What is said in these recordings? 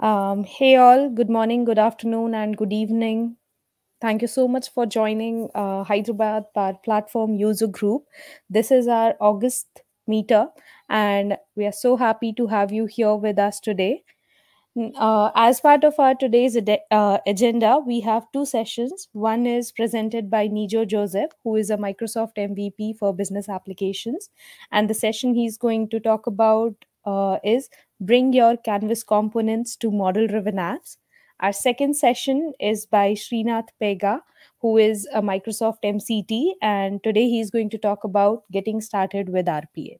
Um, hey, all, good morning, good afternoon, and good evening. Thank you so much for joining uh, Hyderabad Platform User Group. This is our August meetup, and we are so happy to have you here with us today. Uh, as part of our today's uh, agenda, we have two sessions. One is presented by Nijo Joseph, who is a Microsoft MVP for business applications. And the session he's going to talk about uh, is Bring Your Canvas Components to Model Driven Apps. Our second session is by Srinath Pega, who is a Microsoft MCT. And today he's going to talk about getting started with RPA.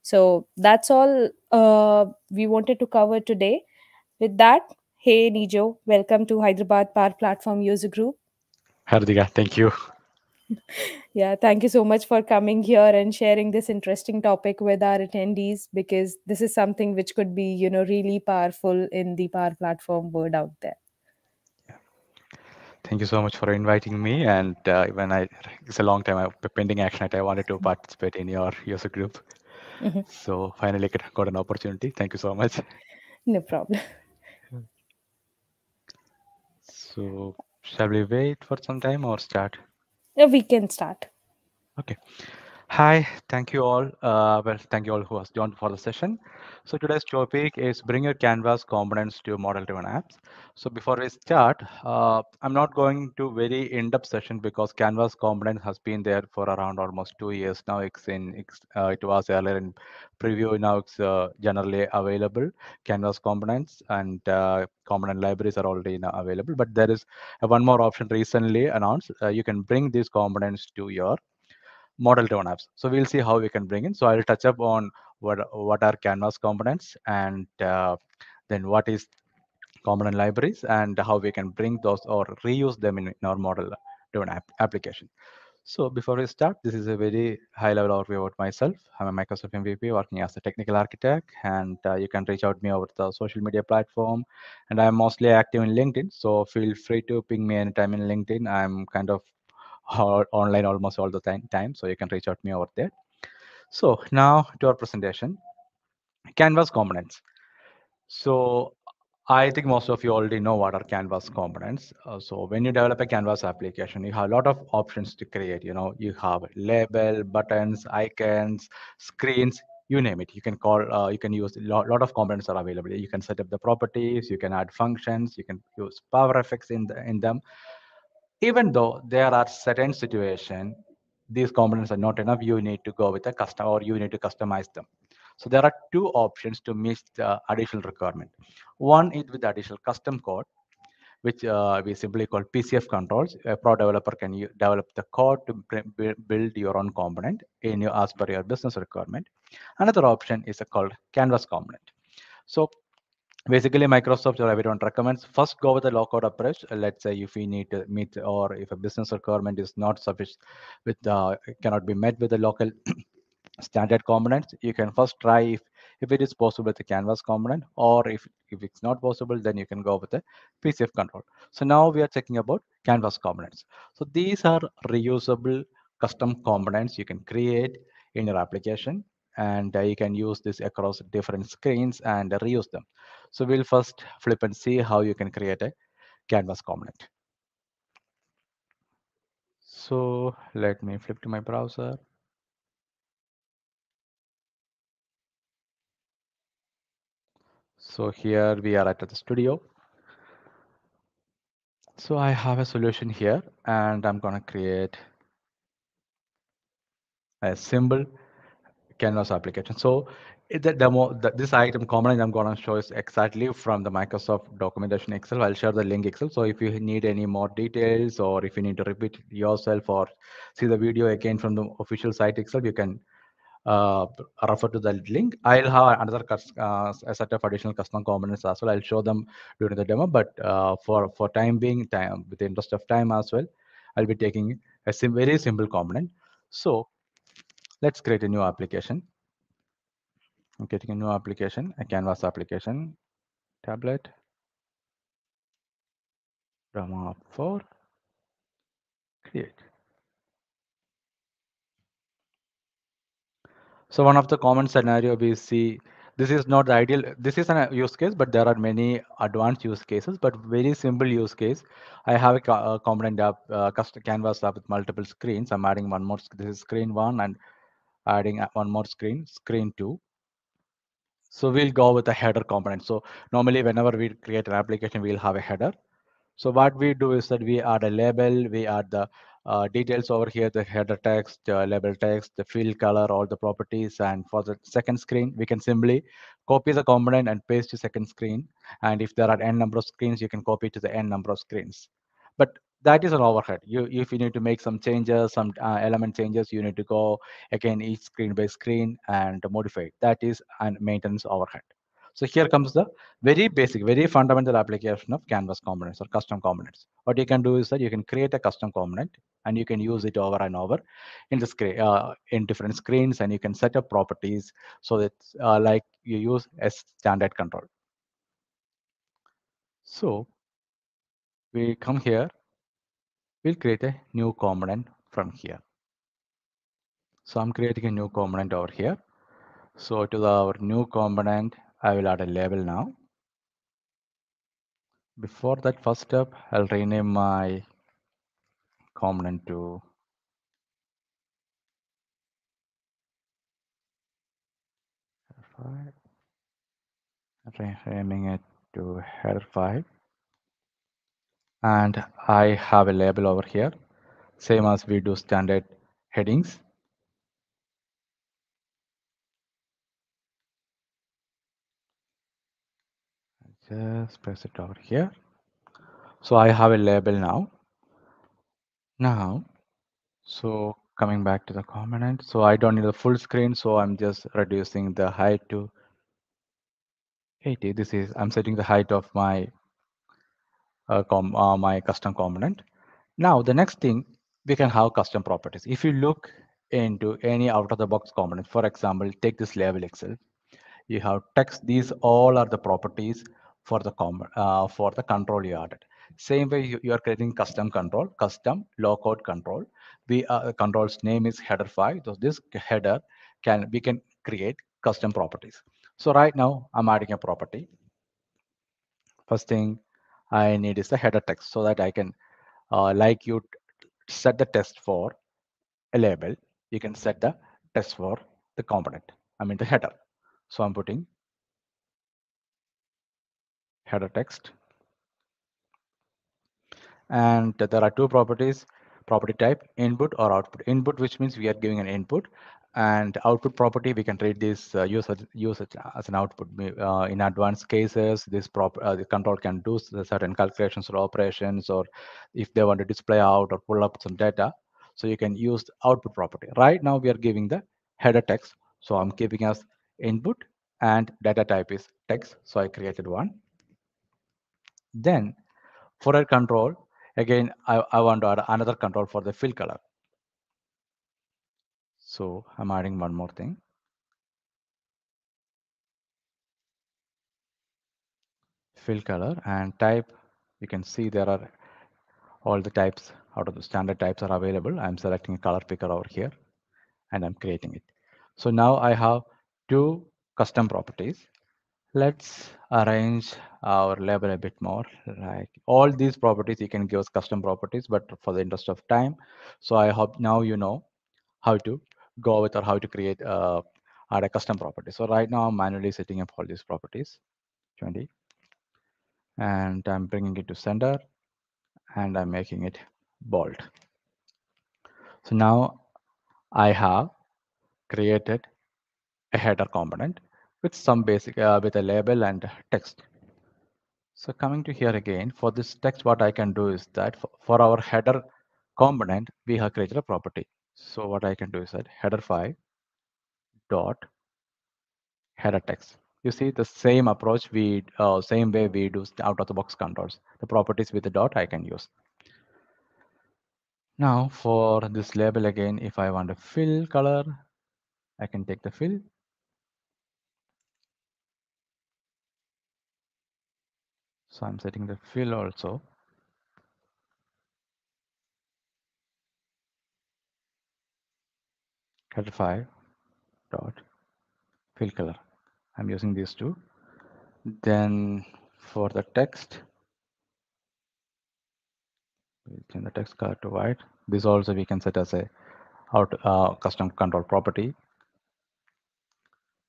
So that's all uh, we wanted to cover today. With that, hey Nijo, welcome to Hyderabad Power Platform User Group. Hardika, thank you. Yeah, thank you so much for coming here and sharing this interesting topic with our attendees because this is something which could be, you know, really powerful in the Power Platform world out there. Yeah. Thank you so much for inviting me. And uh, when I, it's a long time, I, pending action, that I wanted to participate in your user group. Mhm. So finally get- got an opportunity. Thank you so much. No problem. So shall we wait for some time or start? Uh, We can start. Okay. Hi, thank you all. Uh, well, thank you all who has joined for the session. So today's topic is bring your Canvas components to your model-driven apps. So before we start, uh, I'm not going to very in-depth session because Canvas components has been there for around almost two years now. It's in, it's, uh, it was earlier in preview. Now it's uh, generally available. Canvas components and uh, component libraries are already now available. But there is one more option recently announced. Uh, you can bring these components to your model driven apps. So we'll see how we can bring in. So I'll touch up on what what are Canvas components and uh, then what is component libraries and how we can bring those or reuse them in, in our model driven app application. So before we start, this is a very high level overview about myself. I'm a Microsoft MVP working as a technical architect, and uh, you can reach out me over the social media platform. And I'm mostly active in LinkedIn, so feel free to ping me anytime in LinkedIn. I'm kind of online almost all the time, so you can reach out me over there. So now to our presentation, Canvas components. So I think most of you already know what are Canvas components. Uh, so when you develop a Canvas application, you have a lot of options to create. You know, you have label, buttons, icons, screens, you name it. You can call, uh, you can use a lot, lot of components are available. You can set up the properties, you can add functions, you can use Power Fx in the, in them. Even though there are certain situation, these components are not enough. You need to go with a custom or you need to customize them. So there are two options to meet the additional requirement. One is with additional custom code, which uh, we simply call PCF controls. A pro developer can develop the code to build your own component in your as per your business requirement. Another option is a called Canvas component. So basically microsoft or everyone recommends first go with a code approach. Let's say if we need to meet or if a business requirement is not sufficient with uh, cannot be met with the local standard components you can first try if if it is possible with the canvas component or if if it's not possible then you can go with the pcf control. So now we are checking about canvas components. So these are reusable custom components you can create in your application and uh, you can use this across different screens and reuse them. So we'll first flip and see how you can create a canvas component. So let me flip to my browser. So here we are at the studio. So I have a solution here and I'm gonna create a symbol canvas application. So the demo, the, this item component I'm gonna show is exactly from the Microsoft documentation Excel. I'll share the link Excel. So if you need any more details or if you need to repeat yourself or see the video again from the official site Excel, you can uh, refer to the link. I'll have another uh, set of additional custom components as well. I'll show them during the demo, but uh, for for time being, time with the interest of time as well, I'll be taking a sim- very simple component. So let's create a new application. I'm getting a new application, a Canvas application, tablet, Rama 4, create. So one of the common scenario we see this is not the ideal this is an use case but there are many advanced use cases but very simple use case i have a, a component app uh, custom canvas app with multiple screens i'm adding one more this is screen one and adding one more screen screen two so we'll go with the header component so normally whenever we create an application we'll have a header so what we do is that we add a label, we add the uh, details over here, the header text, uh, label text, the field color, all the properties. And for the second screen, we can simply copy the component and paste to second screen. And if there are n number of screens, you can copy to the n number of screens. But that is an overhead. You, if you need to make some changes, some uh, element changes, you need to go again each screen by screen and modify. That is an maintenance overhead. So here comes the very basic, very fundamental application of Canvas components or custom components. What you can do is that you can create a custom component and you can use it over and over in the screen, uh, in different screens, and you can set up properties so that uh, like you use a standard control. So we come here, we'll create a new component from here. So I'm creating a new component over here. So to the, our new component, I will add a label now. Before that first step, I'll rename my component to renaming it to header 5 and I have a label over here same as we do standard headings. Just press it over here. So I have a label now. Now so coming back to the component. So I don't need the full screen so I'm just reducing the height to 80 this is I'm setting the height of my com, uh, my custom component now the next thing we can have custom properties if you look into any out of the box component for example take this label itself you have text these all are the properties for the com uh, for the control you added. Same way you, you are creating custom control, custom low code control. We uh, control's name is header file. So this header can we can create custom properties. So right now I'm adding a property. First thing I need is the header text so that I can uh, like you set the test for a label. You can set the test for the component. I mean the header. So I'm putting header text. And there are two properties, property type, input or output. Input, which means we are giving an input and output property, we can treat this uh, use, use as an output. Uh, in advanced cases, this prop, uh, the control can do certain calculations or operations, or if they want to display out or pull up some data. So you can use output property. Right now, we are giving the header text. So I'm keeping as input and data type is text. So I created one. Then for a control, again, I, I want to add another control for the fill color. So I'm adding one more thing. Fill color and type, you can see there are all the types out of the standard types are available. I'm selecting a color picker over here and I'm creating it. So now I have two custom properties let's arrange our label a bit more like all these properties you can give us custom properties but for the interest of time so i hope now you know how to go with or how to create uh, add a custom property so right now i'm manually setting up all these properties 20 and i'm bringing it to center and i'm making it bold so now i have created a header component with some basic uh, with a label and text. So coming to here again, for this text, what I can do is that for, for our header component, we have created a property. So what I can do is that header file dot header text. You see the same approach we uh, same way we do out of the box controls. The properties with the dot I can use. Now for this label again, if I want to fill color, I can take the fill So I'm setting the fill also. Header 5 dot fill color. I'm using these two. Then for the text, we change the text color to white. This also we can set as a out uh, custom control property.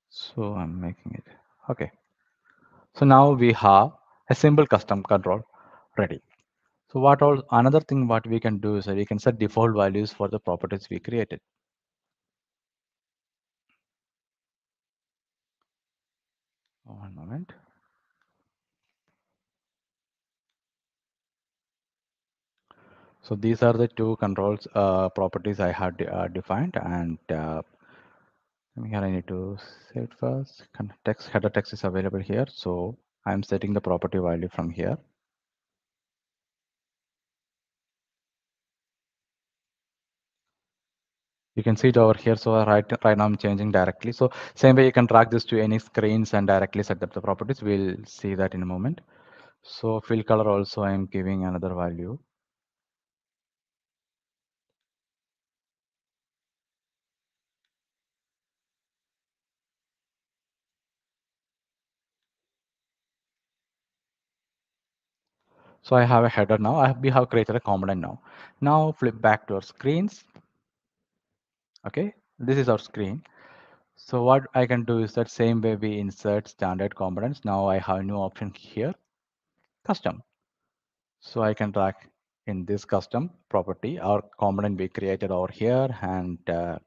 So I'm making it okay. So now we have a simple custom control ready. So what all another thing what we can do is we can set default values for the properties we created. One moment. So these are the two controls uh, properties I had uh, defined and uh, here I need to save it first. Text header text is available here. So I'm setting the property value from here. You can see it over here. So right, right now I'm changing directly. So same way you can drag this to any screens and directly set up the properties. We'll see that in a moment. So fill color also I'm giving another value. So I have a header now. I have, we have created a component now. Now flip back to our screens. Okay, this is our screen. So what I can do is that same way we insert standard components. Now I have a new option here, custom. So I can drag in this custom property, our component we created over here, and uh,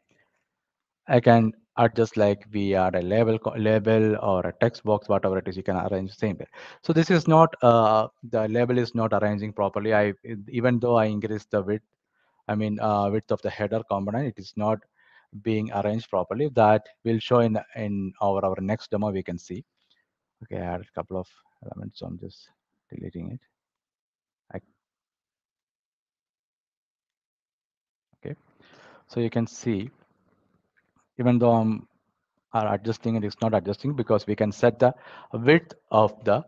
I can adjust like we add a label, label or a text box, whatever it is, you can arrange the same way. So this is not, uh, the label is not arranging properly. I, even though I increase the width, I mean, uh, width of the header component, it is not being arranged properly. That will show in, in our, our next demo, we can see. Okay, I added a couple of elements, so I'm just deleting it. Okay, so you can see even though I'm are adjusting it, it's not adjusting because we can set the width of the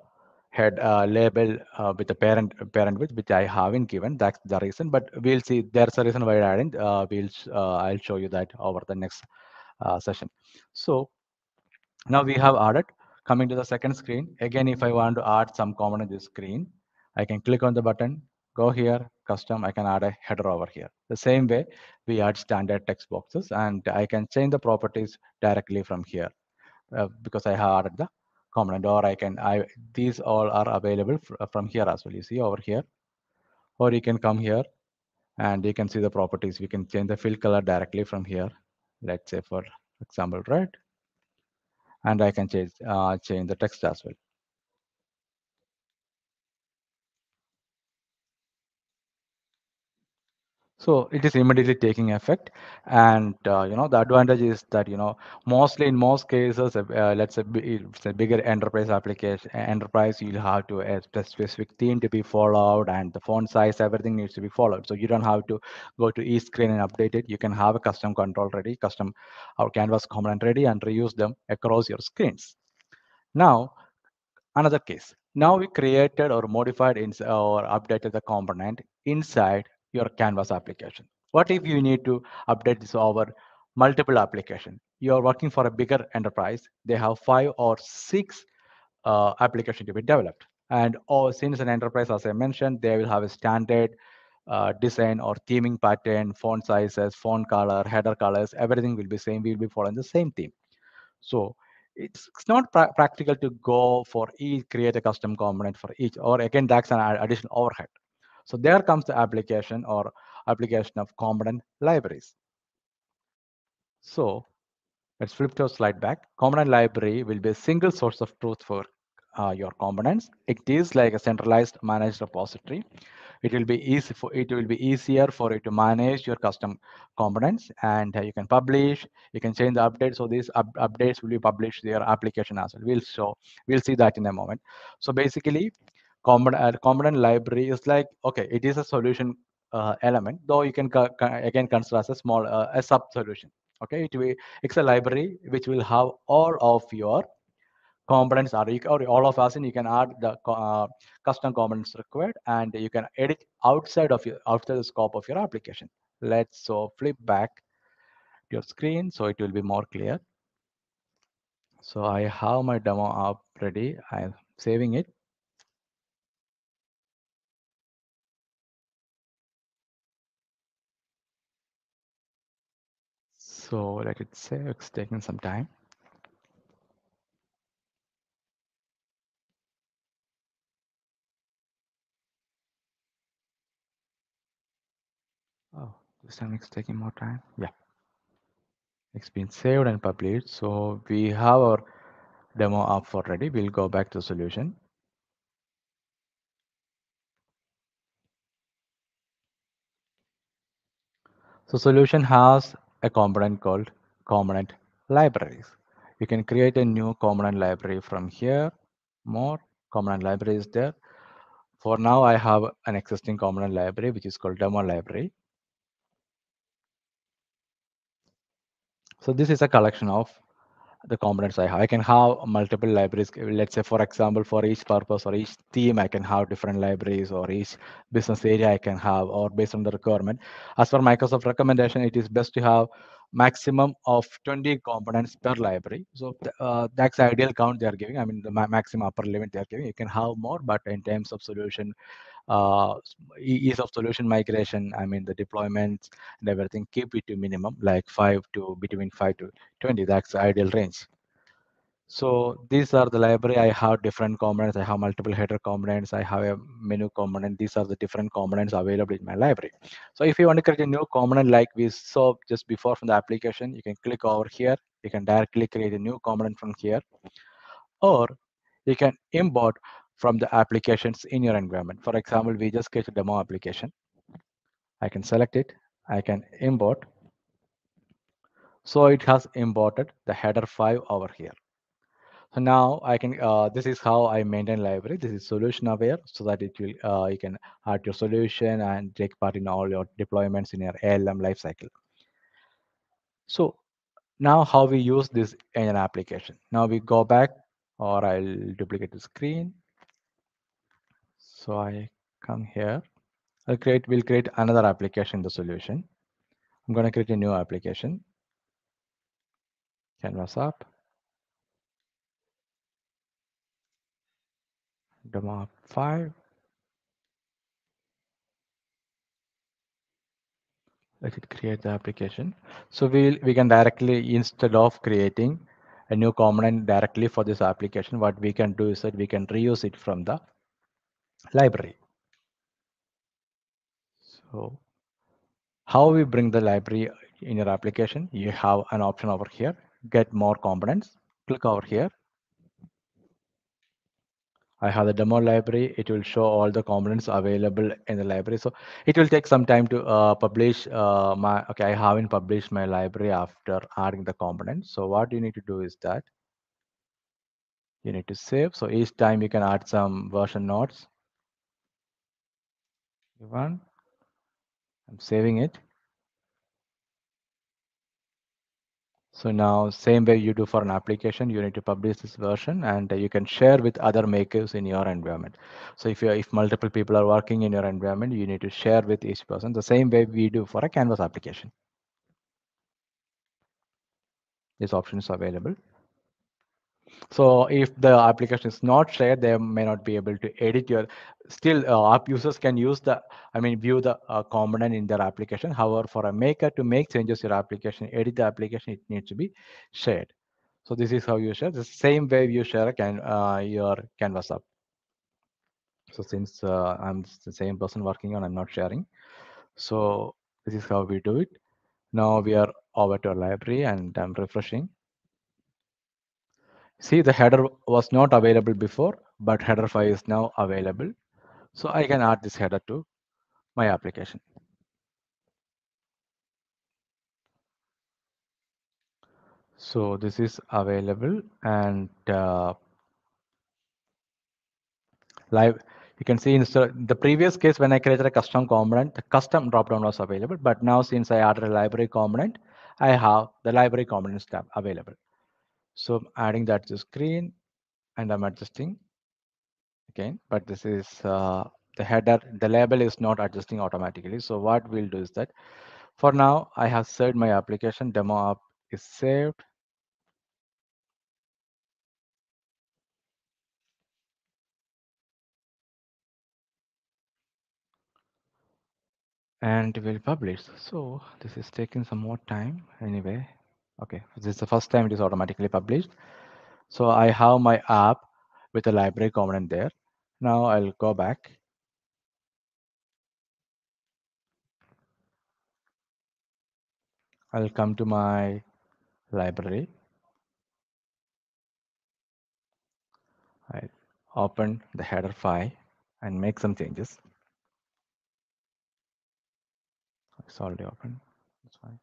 head uh, label uh, with the parent parent width, which I haven't given. That's the reason. But we'll see. There's a reason why I didn't. Uh, we'll uh, I'll show you that over the next uh, session. So now we have added. Coming to the second screen. Again, if I want to add some comment on this screen, I can click on the button, go here, custom, I can add a header over here. The same way we add standard text boxes and I can change the properties directly from here uh, because I have added the component or I can, I these all are available from here as well. You see over here, or you can come here and you can see the properties. We can change the fill color directly from here. Let's say for example, red, and I can change, uh, change the text as well. So it is immediately taking effect. And uh, you know the advantage is that you know mostly in most cases uh, let's say it's a bigger enterprise application enterprise you'll have to a specific theme to be followed and the font size everything needs to be followed. So you don't have to go to each screen and update it. You can have a custom control ready custom our canvas component ready and reuse them across your screens. Now another case. Now we created or modified or updated the component inside your Canvas application. What if you need to update this over multiple application? You are working for a bigger enterprise. They have five or six uh, application to be developed. And oh, since an enterprise, as I mentioned, they will have a standard uh, design or theming pattern, font sizes, font color, header colors, everything will be same. We'll be following the same theme. So it's, it's not pra practical to go for each, create a custom component for each, or again, that's an additional overhead. So there comes the application or application of component libraries. So let's flip to slide back. Component library will be a single source of truth for uh, your components. It is like a centralized managed repository. It will be easy for it will be easier for you to manage your custom components and uh, you can publish, you can change the updates. So these up updates will be published to your application as well. We'll show, we'll see that in a moment. So basically component uh, library is like okay it is a solution uh, element though you can again consider as a small uh, a sub solution okay it will it's a library which will have all of your components are or all of us and you can add the uh, custom components required and you can edit outside of your outside the scope of your application let's so flip back your screen so it will be more clear So I have my demo app ready. I'm saving it. So let it save. It's taking some time. Oh, this time it's taking more time. Yeah. It's been saved and published. So we have our demo app already. We'll go back to solution. So solution has a component called component libraries. You can create a new component library from here. More component libraries there. For now, I have an existing component library, which is called demo library. So this is a collection of the components I have. I can have multiple libraries. Let's say, for example, for each purpose or each theme, I can have different libraries or each business area I can have or based on the requirement. As for Microsoft recommendation, it is best to have maximum of 20 components per library. So uh, that's the ideal count they are giving. I mean, the maximum upper limit they are giving. You can have more, but in terms of solution, uh, ease of solution migration, I mean, the deployments and everything, keep it to minimum, like five to between five to 20. That's the ideal range. So these are the library. I have different components. I have multiple header components. I have a menu component. These are the different components available in my library. So if you want to create a new component like we saw just before from the application, you can click over here. You can directly create a new component from here. Or you can import from the applications in your environment. For example, we just create a demo application. I can select it. I can import. So it has imported the header 5 over here. So now I can, uh, this is how I maintain library. This is solution aware so that it will, uh, you can add your solution and take part in all your deployments in your ALM lifecycle. So now how we use this in an application. Now we go back or I'll duplicate the screen. So I come here. I'll create, we'll create another application, the solution. I'm going to create a new application. Canvas app. Demo 5. let it create the application. So we we can directly, instead of creating a new component directly for this application, what we can do is that we can reuse it from the library. So how we bring the library in your application, you have an option over here, get more components, click over here. I have the demo library. It will show all the components available in the library. So it will take some time to uh, publish uh, my, okay, I haven't published my library after adding the components. So what you need to do is that you need to save. So each time you can add some version notes. One, I'm saving it. So now same way you do for an application, you need to publish this version and you can share with other makers in your environment. So if you if multiple people are working in your environment, you need to share with each person the same way we do for a Canvas application. This option is available. So if the application is not shared, they may not be able to edit your, still uh, app users can use the, I mean, view the uh, component in their application. However, for a maker to make changes to your application, edit the application, it needs to be shared. So this is how you share. The same way you share can, uh, your Canvas app. So since uh, I'm the same person working on, I'm not sharing. So this is how we do it. Now we are over to our library and I'm refreshing. See, the header was not available before, but header 5 is now available. So I can add this header to my application. So this is available and uh, live. You can see in the previous case when I created a custom component, the custom dropdown was available. But now since I added a library component, I have the library components tab available. So I'm adding that to screen and I'm adjusting again, but this is uh, the header, uh, the label is not adjusting automatically. So what we'll do is that for now, I have saved my application demo app is saved. and we'll publish so this is taking some more time anyway Okay, this is the first time it is automatically published. So I have my app with a library component there. Now I'll go back. I'll come to my library. I'll open the header file and make some changes. It's already open. That's fine.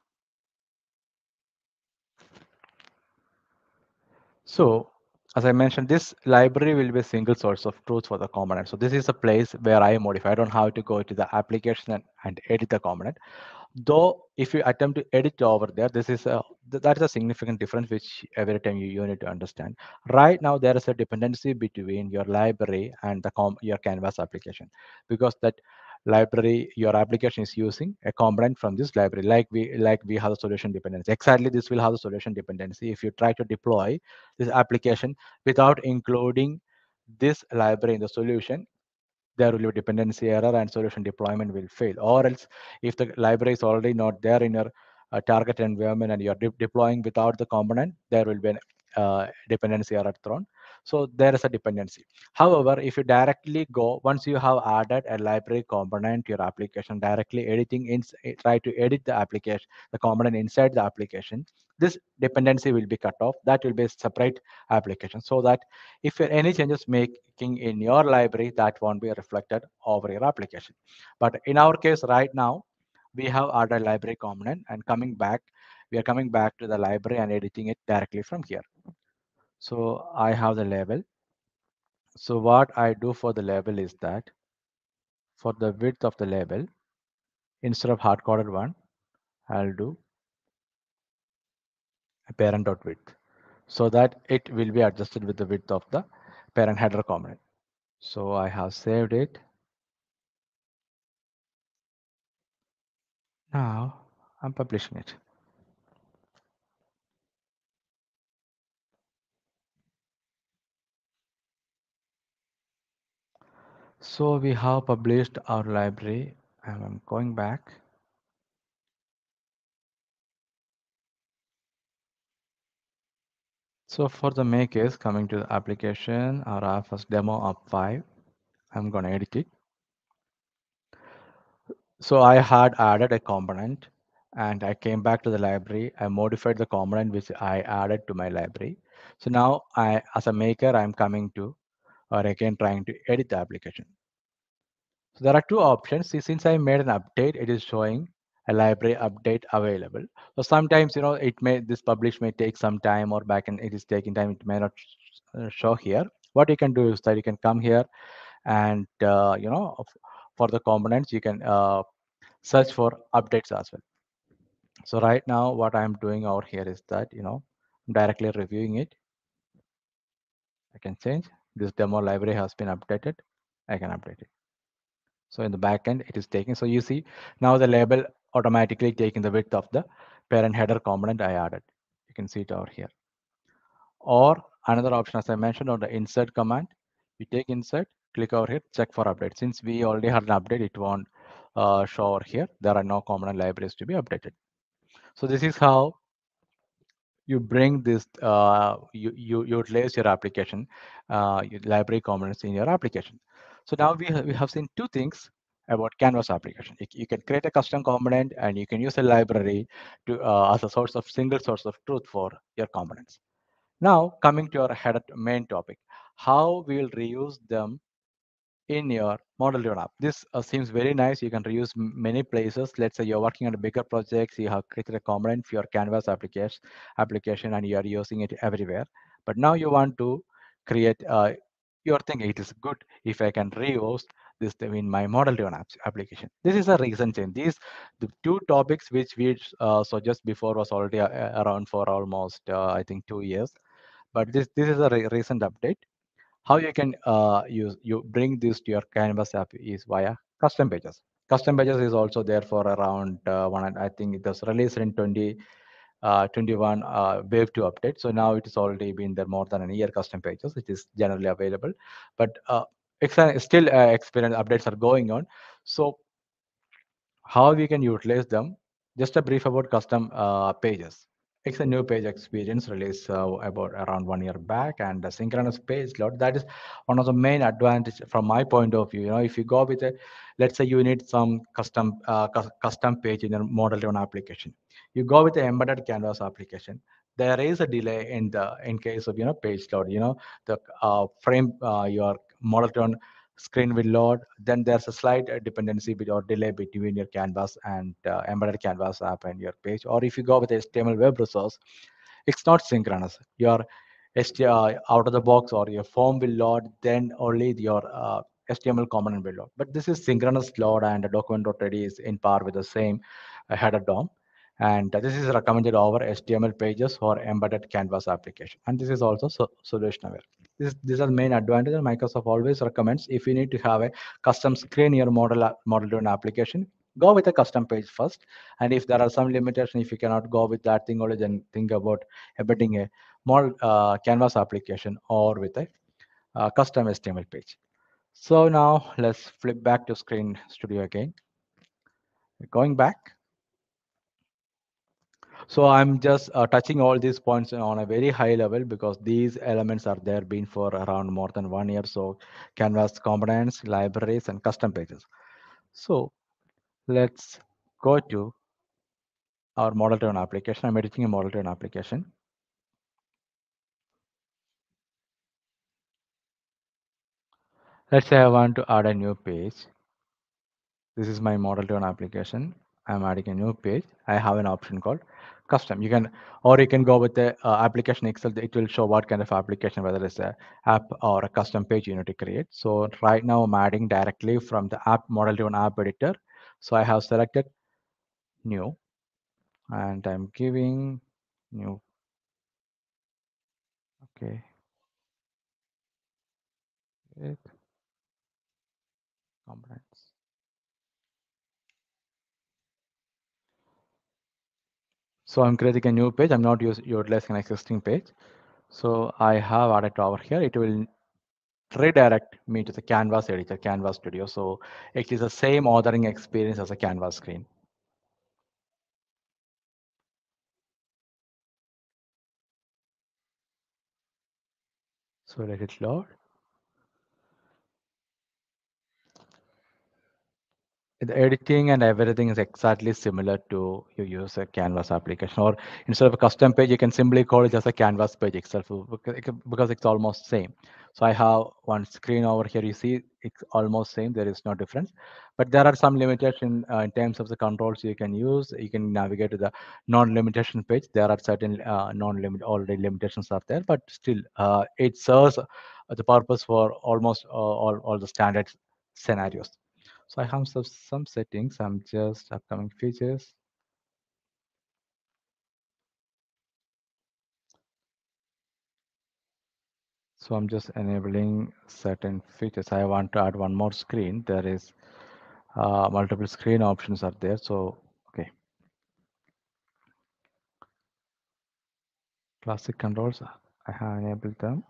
So as I mentioned, this library will be a single source of truth for the component. So this is a place where I modify. I don't have to go to the application and, and edit the component though if you attempt to edit over there this is a that is a significant difference which every time you, you need to understand right now there is a dependency between your library and the com your canvas application because that library your application is using a component from this library like we like we have a solution dependency exactly this will have a solution dependency if you try to deploy this application without including this library in the solution there will be dependency error and solution deployment will fail. Or else, if the library is already not there in your uh, target environment and you're de deploying without the component, there will be a uh, dependency error thrown. So there is a dependency. However, if you directly go, once you have added a library component to your application, directly editing, in, eh, try to edit the application, the component inside the application, this dependency will be cut off. That will be a separate application so that if any changes making in your library, that won't be reflected over your application. But in our case right now, we have added library component and coming back, we are coming back to the library and editing it directly from here. So I have the label. So what I do for the label is that for the width of the label, instead of hard-coded one, I'll do a parent dot width so that it will be adjusted with the width of the parent header component. So I have saved it. Now I'm publishing it. So we have published our library and I'm going back. So for the make is coming to the application or our uh, first demo of 5, I'm going to edit it. So I had added a component and I came back to the library. I modified the component which I added to my library. So now I, as a maker, I'm coming to or again trying to edit the application. So there are two options. See, since I made an update, it is showing a library update available. So sometimes, you know, it may, this publish may take some time or back and it is taking time. It may not uh, show here. What you can do is that you can come here and, uh, you know, for the components, you can uh, search for updates as well. So right now, what I'm doing out here is that, you know, I'm directly reviewing it. I can change this demo library has been updated. I can update it. So in the backend, it is taking. So you see now the label automatically taking the width of the parent header component I added. You can see it over here. Or another option, as I mentioned on the insert command, you take insert, click over here, check for update. Since we already had an update, it won't uh, show over here. There are no component libraries to be updated. So this is how you bring this, uh, you, you, you utilize your application, uh, your library components in your application. So now we, we have seen two things about Canvas application. You, you, can create a custom component and you can use a library to uh, as a source of single source of truth for your components. Now coming to our head main topic, how we will reuse them in your model driven app. This uh, seems very nice. You can reuse many places. Let's say you're working on a bigger projects, you have created a component for your Canvas application, application and you are using it everywhere. But now you want to create, uh, you're thinking it is good if I can reuse this in my model driven apps application. This is a recent change. These the two topics which we uh, just before was already uh, around for almost uh, I think two years, but this this is a re recent update how you can uh, use you bring this to your canvas app is via custom pages custom pages is also there for around uh, one i think it was released in 20 uh, 21 uh, wave 2 update so now it has already been there more than a year custom pages it is generally available but uh, still uh, experience updates are going on so how we can utilize them. Just a brief about custom uh, pages. It's a new page experience released uh, about around one year back, and the synchronous page load. That is one of the main advantage from my point of view. You know, if you go with a, let's say you need some custom uh, cu- custom page in your model-driven application, you go with the embedded Canvas application. There is a delay in the in case of you know page load. You know, the uh, frame uh, your model-driven screen will load. Then there's a slight uh, dependency or delay between your canvas and uh, embedded canvas app and your page. Or if you go with HTML web resource, it's not synchronous. Your HTML out of the box or your form will load, then only your uh, HTML component will load. But this is synchronous load and document.ready is in par with the same uh, header DOM. And this is recommended over HTML pages or embedded canvas application. And this is also so solution aware. This, these are the main advantages Microsoft always recommends if you need to have a custom screen your model model driven application, go with a custom page first. And if there are some limitations, if you cannot go with that thing only, then think about embedding a model uh, canvas application or with a uh, custom HTML page. So now let's flip back to Screen Studio again. Going back. So I'm just uh, touching all these points on a very high level because these elements are there been for around more than one year. So Canvas components, libraries, and custom pages. So let's go to our model driven application. I'm editing a model driven application. Let's say I want to add a new page. This is my model driven application. I'm adding a new page. I have an option called custom. You can, or you can go with the uh, application Excel. It will show what kind of application, whether it's a app or a custom page you need to create. So right now I'm adding directly from the app model driven app editor. So I have selected new and I'm giving new. Okay. It components. So I'm creating a new page. I'm not use, utilizing an existing page. So I have added over here. It will redirect me to the Canvas editor, Canvas Studio. So it is the same authoring experience as a Canvas screen. So let it load. The editing and everything is exactly similar to you use a canvas application or instead of a custom page you can simply call it as a canvas page itself because it's almost same. So i have one screen over here you see it's almost same there is no difference. But there are some limitation uh, in terms of the controls you can use you can navigate to the non-limitation page. There are certain uh, non-limit already limitations are there but still uh, it serves the purpose for almost all, all the standard scenarios so I have some, settings. I'm just upcoming features. So I'm just enabling certain features. I want to add one more screen. There is uh, multiple screen options are there. So, okay. Classic controls, I have enabled them.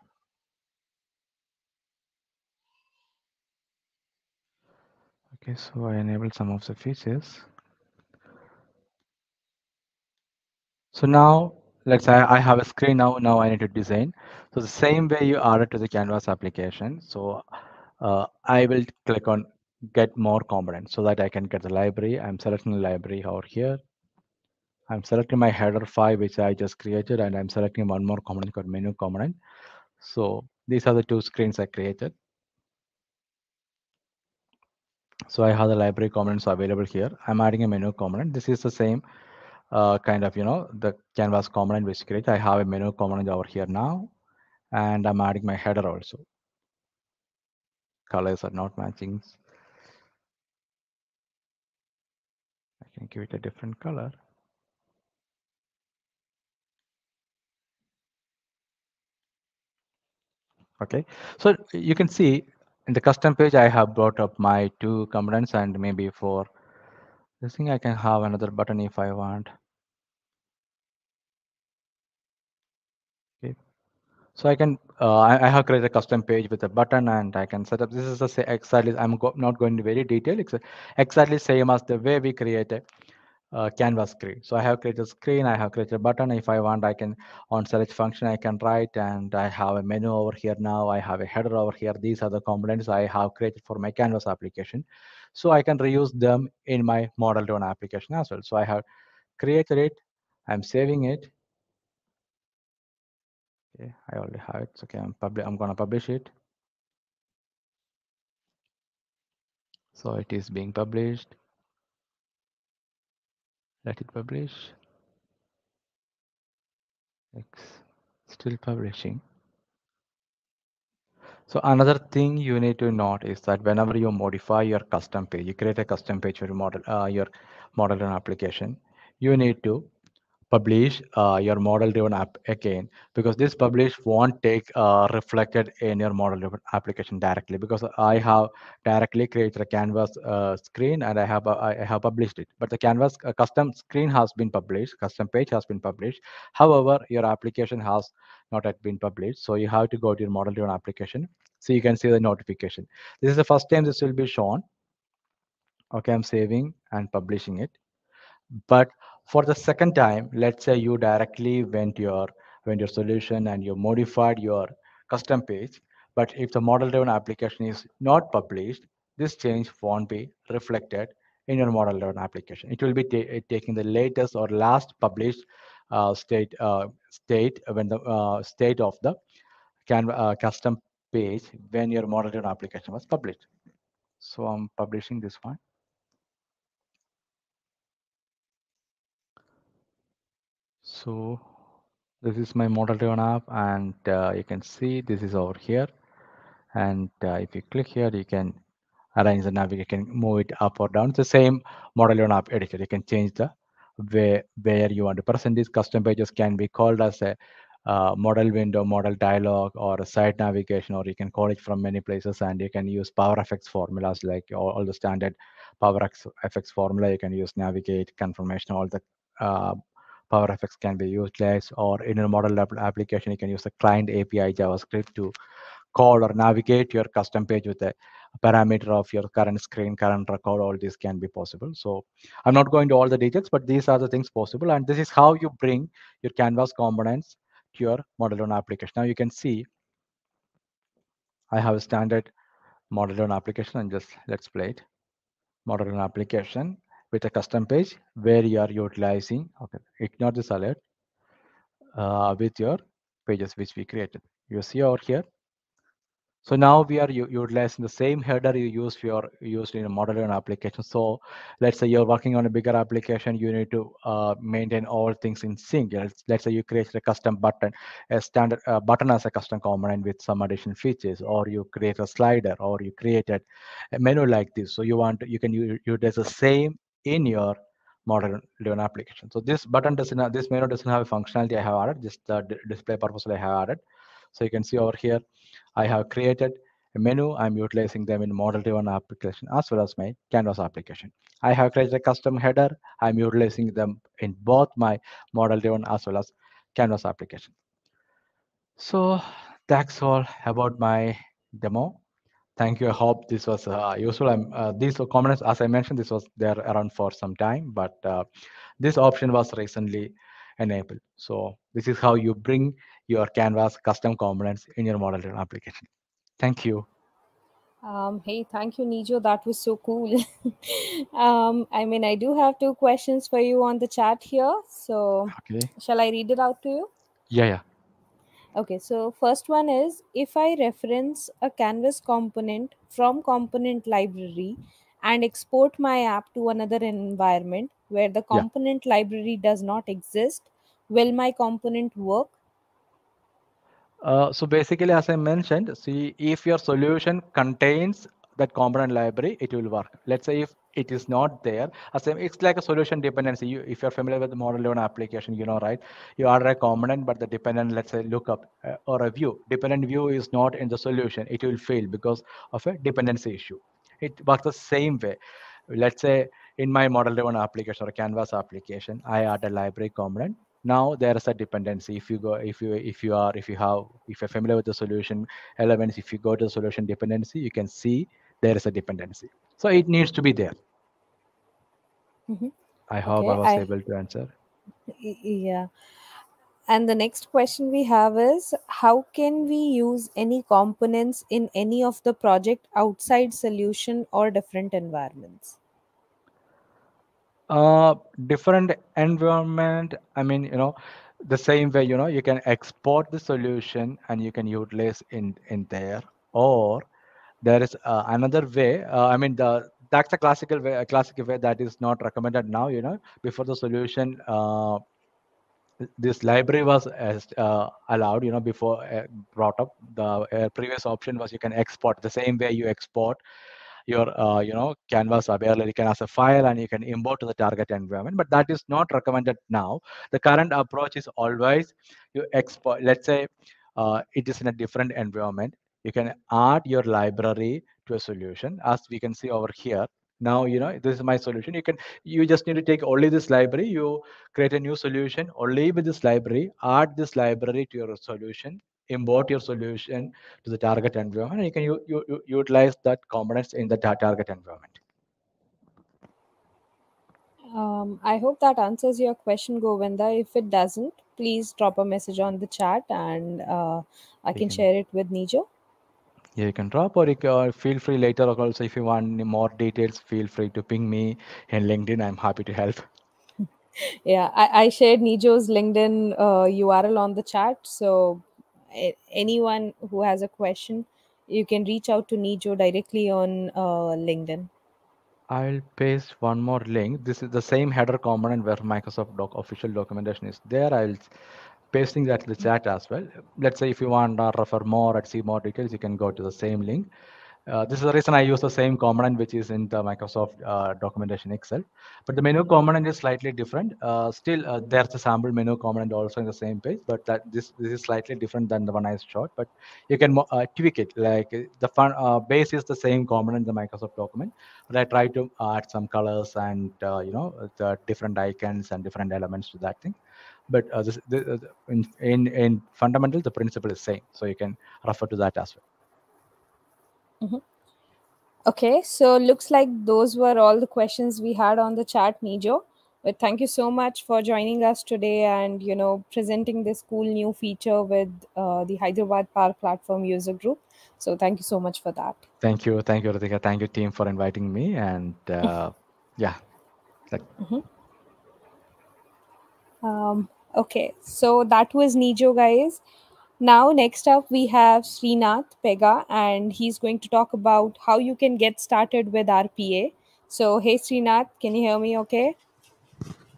Okay, so I enabled some of the features. So now let's say I have a screen now, now I need to design. So the same way you add it to the Canvas application. So uh, I will click on get more components so that I can get the library. I'm selecting the library over here. I'm selecting my header file, which I just created, and I'm selecting one more component called menu component. So these are the two screens I created. So I have the library components available here. I'm adding a menu component. This is the same uh, kind of, you know, the canvas component create. I have a menu component over here now, and I'm adding my header also. Colors are not matching. I can give it a different color. Okay, so you can see in the custom page, I have brought up my two components and maybe for this thing, I can have another button if I want. Okay. So I can, uh, I, have created a custom page with a button and I can set up, this is the say exactly, I'm go, not going to very detail, it's exactly same as the way we create a uh, canvas screen. So I have created a screen, I have created a button. If I want, I can on select function, I can write and I have a menu over here now. I have a header over here. These are the components I have created for my canvas application. So I can reuse them in my model driven application as well. So I have created it. I'm saving it. Okay, I already have it. Okay, I'm public. I'm gonna publish it. So it is being published. Let it publish. X still publishing. So another thing you need to note is that whenever you modify your custom page, you create a custom page for your model, uh, your model and application, you need to publish uh, your model driven app again because this publish won't take uh, reflected in your model driven application directly because I have directly created a canvas uh, screen and I have uh, I have published it. But the canvas uh, custom screen has been published custom page has been published. However your application has not yet been published so you have to go to your model driven application so you can see the notification. This is the first time this will be shown. Okay i'm saving and publishing it. But for the second time let's say you directly went your went your solution and you modified your custom page but if the model driven application is not published this change won't be reflected in your model driven application. It will be ta taking the latest or last published uh, state uh, state when the uh, state of the can uh, custom page when your model driven application was published. So i'm publishing this one So this is my model driven app and uh, you can see this is over here. And uh, if you click here, you can arrange the navigation, move it up or down. It's the same model driven app editor. You can change the where, where you want to present these custom pages can be called as a uh, model window, model dialog, or a site navigation, or you can call it from many places. And you can use Power Fx formulas like all, all the standard Power Fx formula. You can use navigate, confirmation, all the uh, Power Fx can be utilized, or in a model application, you can use the client API JavaScript to call or navigate your custom page with a parameter of your current screen, current record, all this can be possible. So I'm not going to all the details, but these are the things possible. And this is how you bring your Canvas components to your model on application. Now you can see I have a standard model on application and just let's play it. Model application with a custom page where you are utilizing, okay, ignore this alert, uh, with your pages which we created. You see over here. So now we are utilizing the same header you use for your used in a model and application. So let's say you're working on a bigger application, you need to uh, maintain all things in sync. Let's, let's say you create a custom button, a standard uh, button as a custom component with some additional features, or you create a slider, or you created a menu like this. So you want to, you can utilize the same in your model driven application. So this button doesn't have, this menu doesn't have a functionality I have added, just the display purpose I have added. So you can see over here, I have created a menu. I'm utilizing them in model driven application as well as my canvas application. I have created a custom header. I'm utilizing them in both my model driven as well as canvas application. So that's all about my demo thank you i hope this was uh, useful i'm uh, these comments as i mentioned this was there around for some time but uh, this option was recently enabled so this is how you bring your canvas custom components in your model application thank you um, hey, thank you, Nijo. That was so cool. um, I mean, I do have two questions for you on the chat here. So, okay. shall I read it out to you? Yeah, yeah. Okay, so first one is if I reference a canvas component from component library and export my app to another environment where the Yeah. component library does not exist, will my component work? Uh, so basically, as I mentioned, see if your solution contains that component library, it will work. Let's say if it is not there, it's like a solution dependency. You, if you're familiar with the model-driven application, you know, right? You order a component, but the dependent, let's say, lookup uh, or a view, dependent view is not in the solution. It will fail because of a dependency issue. It works the same way. Let's say in my model-driven application or Canvas application, I add a library component now there is a dependency if you go if you if you are if you have if you're familiar with the solution elements if you go to the solution dependency you can see there is a dependency so it needs to be there Mhm. i hope Okay, i was I- able to answer Yeah. And the next question we have is how can we use any components in any of the project outside solution or different environments? uh different environment i mean you know the same way you know you can export the solution and you can utilize in in there or there is uh, another way uh, i mean the that's a classical way a classical way that is not recommended now you know. Before the solution uh, this library was as, uh, allowed you know before uh, brought up the uh, previous option was you can export the same way you export your uh, you know canvas barely you can as a file and you can import to the target environment but that is not recommended now. The current approach is always you export let's say uh, it is in a different environment you can add your library to a solution as we can see over here now you know this is my solution you can you just need to take only this library you create a new solution only with this library add this library to your solution import your solution to the target environment and you can u- u- u- utilize that components in the target environment Um, I hope that answers your question, Govinda. If it doesn't, please drop a message on the chat and uh, I can can- share it with Nijo. You can drop or you can feel free later also if you want more details feel free to ping me in linkedin i'm happy to help Yeah, I, I shared Nijo's LinkedIn uh, URL on the chat. So, anyone who has a question, you can reach out to Nijo directly on uh, LinkedIn. I'll paste one more link. This is the same header component where Microsoft doc official documentation is there. I'll pasting that to the chat as well. Let's say if you want to refer more or see more details, you can go to the same link. Uh, this is the reason I use the same component which is in the Microsoft uh, documentation Excel. But the menu component is slightly different. Uh, still, uh, there's a sample menu component also in the same page, but that this this is slightly different than the one I showed. But you can uh, tweak it. Like uh, the fun, base is the same component in the Microsoft document, but I try to add some colors and you know the different icons and different elements to that thing. But uh, this, this, uh, in, in in fundamental, the principle is same. So you can refer to that as well. Okay, so looks like those were all the questions we had on the chat, Nijo. But thank you so much for joining us today and you know presenting this cool new feature with uh, the Hyderabad Power Platform user group. So thank you so much for that. Thank you, thank you, Ritika. Thank you, team, for inviting me. And uh, yeah, like Um, okay, so that was Nijo, guys. Now, next up, we have Srinath Pega, and he's going to talk about how you can get started with RPA. So, hey, Srinath, can you hear me okay?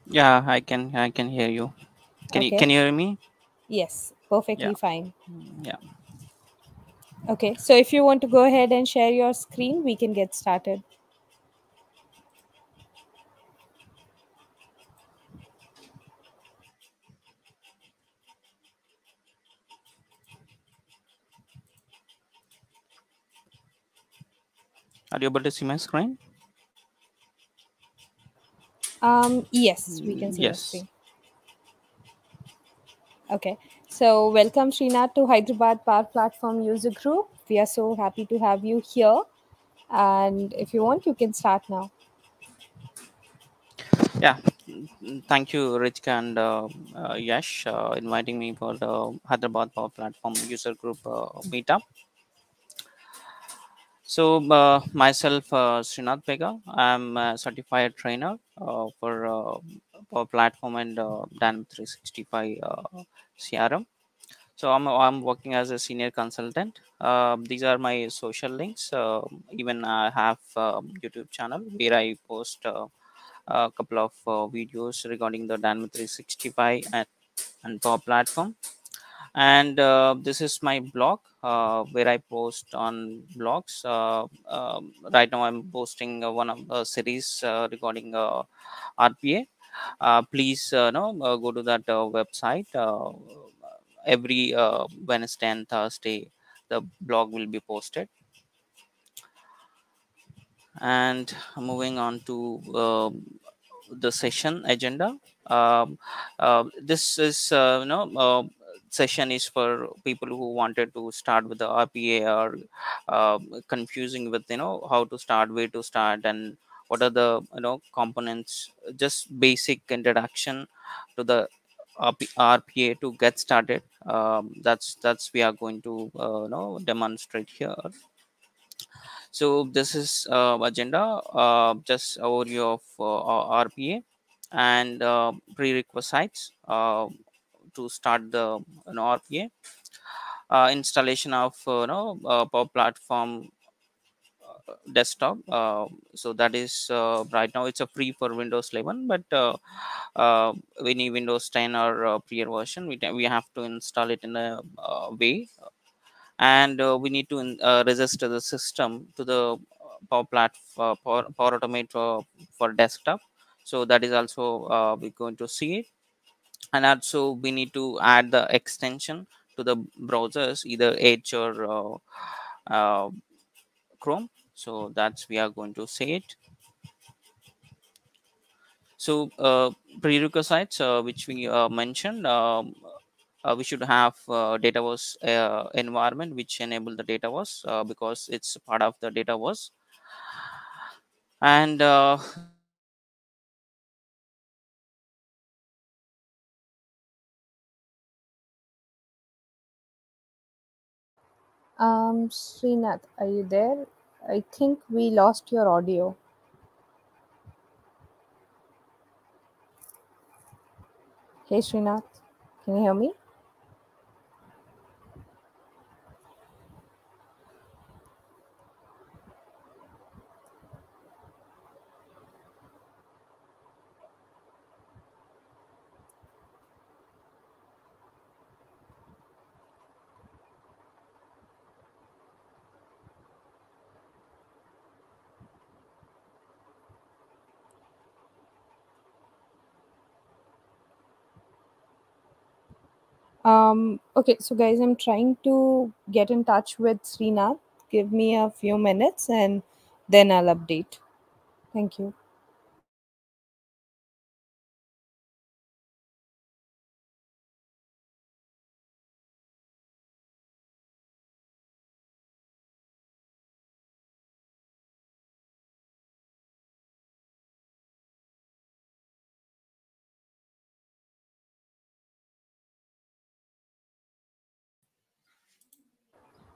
Yeah, I can I can hear you. Can you can you hear me? Yes, perfectly Yeah. fine. Yeah. Okay, so if you want to go ahead and share your screen, we can get started. Are you able to see my screen? Um, yes, we can see Yes. screen. Okay, so welcome Srinath to Hyderabad Power Platform User Group. We are so happy to have you here. And if you want, you can start now. Yeah. Thank you, Ritika and uh, uh, Yash, uh, inviting me for the Hyderabad Power Platform User Group uh, meetup. So uh, myself, uh, Srinath Pega, I'm a certified trainer uh, for uh, Power Platform and uh, Dynamics 365 uh, CRM. So I'm, I'm working as a senior consultant. Uh, these are my social links. Even I have YouTube channel where I post a couple of videos regarding the Dynamics 365 and, and Power Platform. And uh, this is my blog uh, where I post on blogs. Uh, um, right now, I'm posting uh, one of the series uh, regarding uh, RPA. Please, no, go to that website. Every Wednesday and Thursday, the blog will be posted. And moving on to um the session agenda. Um, this is you know session is for people who wanted to start with the RPA or uh, confusing with you know how to start, where to start, and what are the you know components. Just basic introduction to the RPA to get started. Um, that's that's we are going to uh, you know demonstrate here so this is uh, agenda uh, just overview of uh, rpa and uh, prerequisites uh, to start the you know, rpa uh, installation of uh, you know power platform uh, desktop. Uh, so that is uh, right now it's a free for windows 11 but uh, uh, need windows 10 or prior version. We, we have to install it in a way. And we need to register the system to the power platform power, power automate for, for desktop. So that is also we're going to see it and also we need to add the extension to the browsers either edge or uh, uh, chrome. So that's we are going to say it. So uh, prerequisites uh, which we uh, mentioned um, uh, we should have uh, Dataverse uh, environment which enable the Dataverse uh, because it's part of the Dataverse and Um, Srinath, are you there? I think we lost your audio. Hey, Srinath, can you hear me? Um, okay, so guys, I'm trying to get in touch with Srinath. Give me a few minutes and then I'll update. Thank you.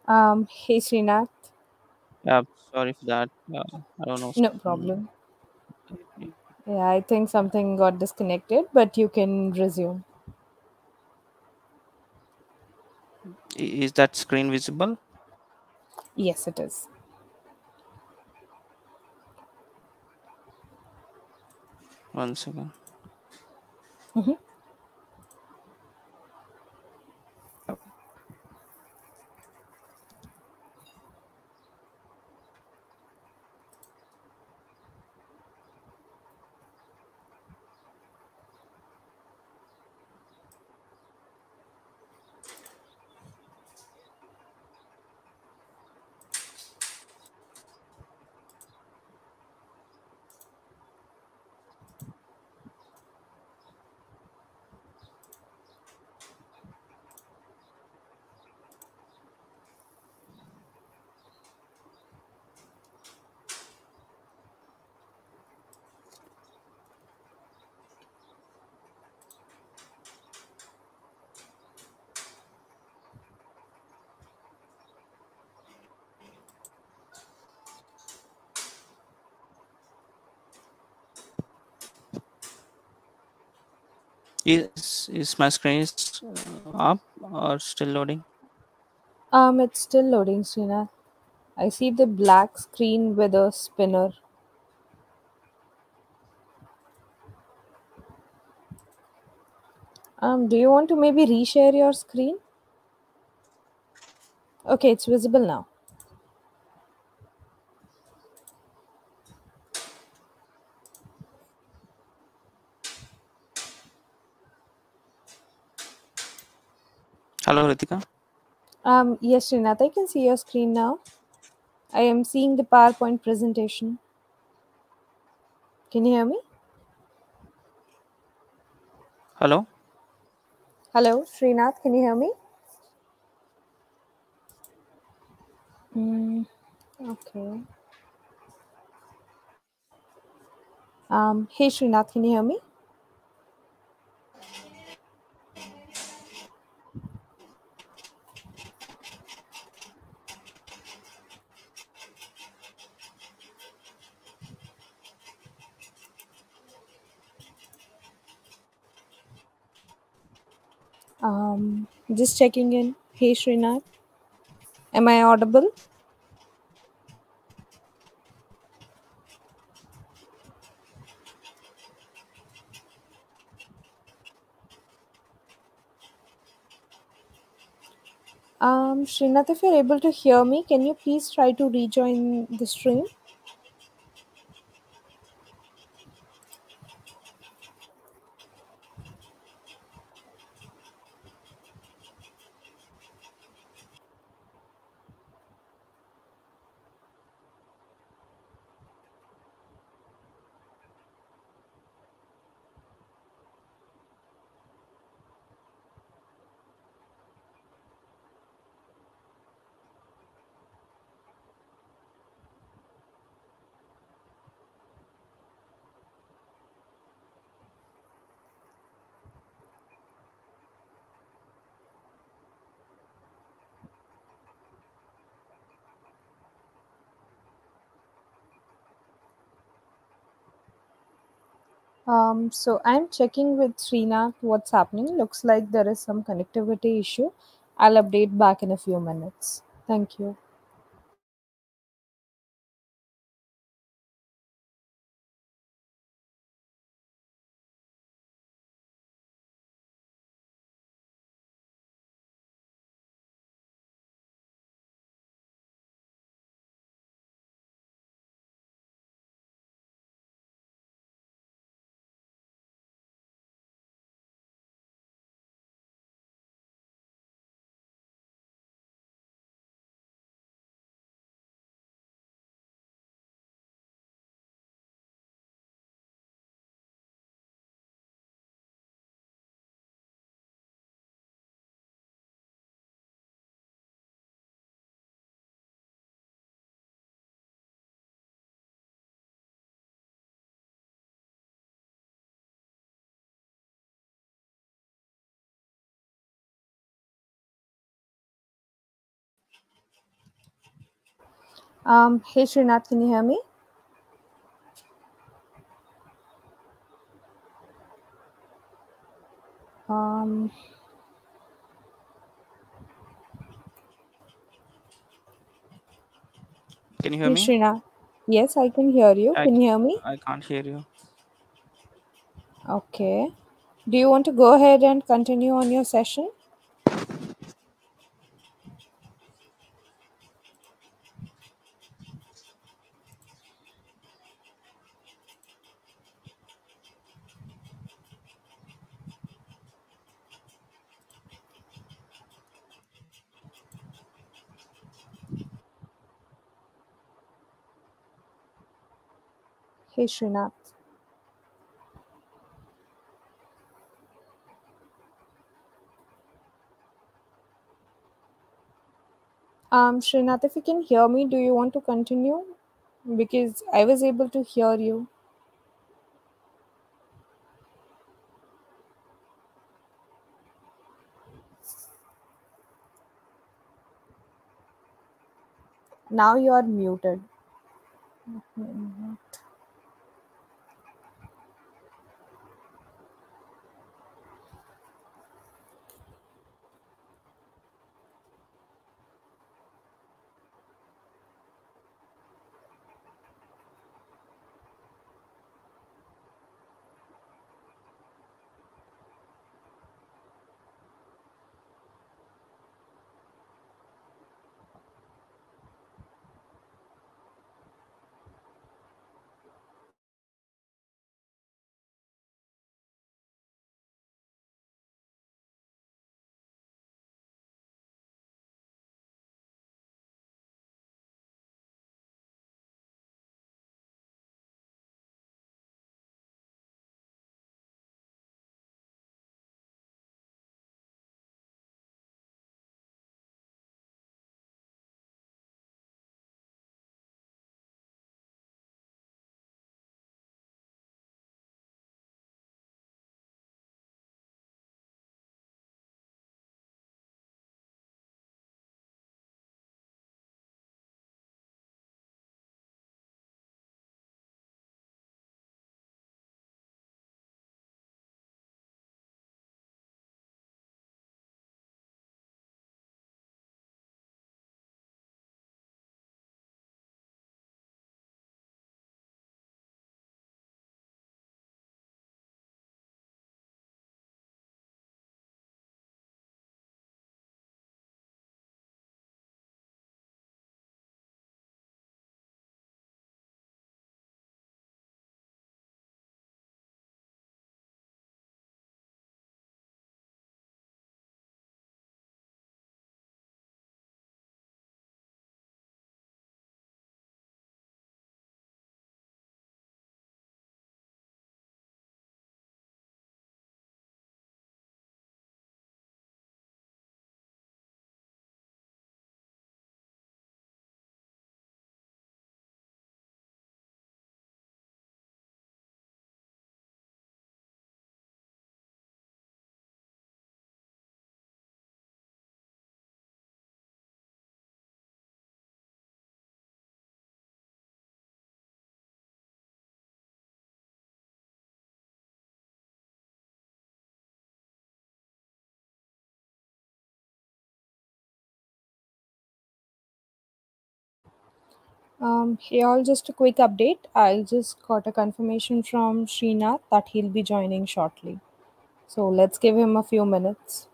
Um, hey, Srinath. yeah sorry for that uh, i don't know No problem. Yeah, I think something got disconnected, but you can resume. Is that screen visible Yes, it is. one second Mhm. Is my screen is uh, up or still loading Um, it's still loading, Srinath. I see the black screen with a spinner. Um, do you want to maybe reshare your screen? Okay, it's visible now. hello ritika Um, yes, Srinath, I can see your screen now. I am seeing the PowerPoint presentation. Can you hear me? Hello. Hello, Srinath, can you hear me? Mm, okay. Um, hey, Srinath, can you hear me? Um, just checking in. Hey, Srinath, am I audible? Um, Srinath, if you're able to hear me, can you please try to rejoin the stream? Um, so I'm checking with Srinath what's happening. Looks like there is some connectivity issue. I'll update back in a few minutes. Thank you. Um, hey Srinath, can you hear me? Um, Can you hear hey me? Srinath. Yes, I can hear you. I, Can you hear me? I can't hear you. Okay. Do you want to go ahead and continue on your session? Srinath. Um, Srinath, if you can hear me, do you want to continue? Because I was able to hear you. Now you are muted. Mhm. Um, hey all, just a quick update. I just got a confirmation from Srinath that he'll be joining shortly. So let's give him a few minutes.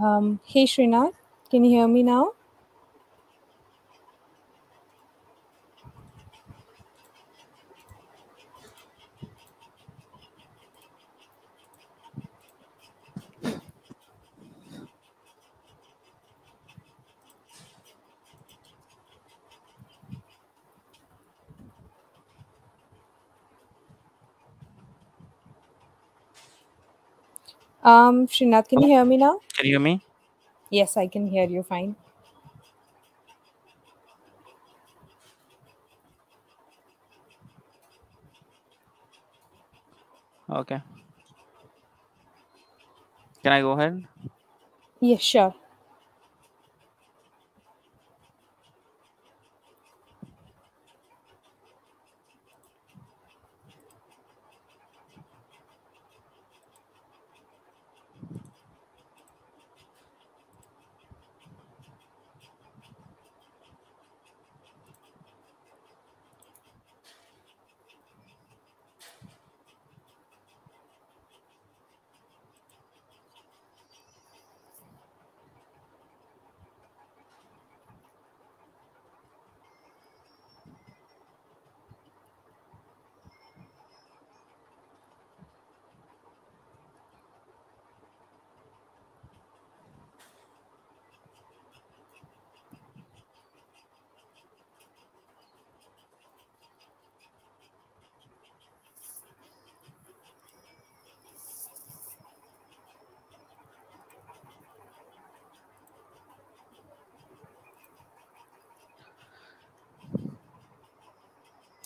Um, hey Srinath, can you hear me now? Um, Srinath, can you hear me now? Can you hear me? Yes, I can hear you fine. Okay. Can I go ahead? Yes, sure.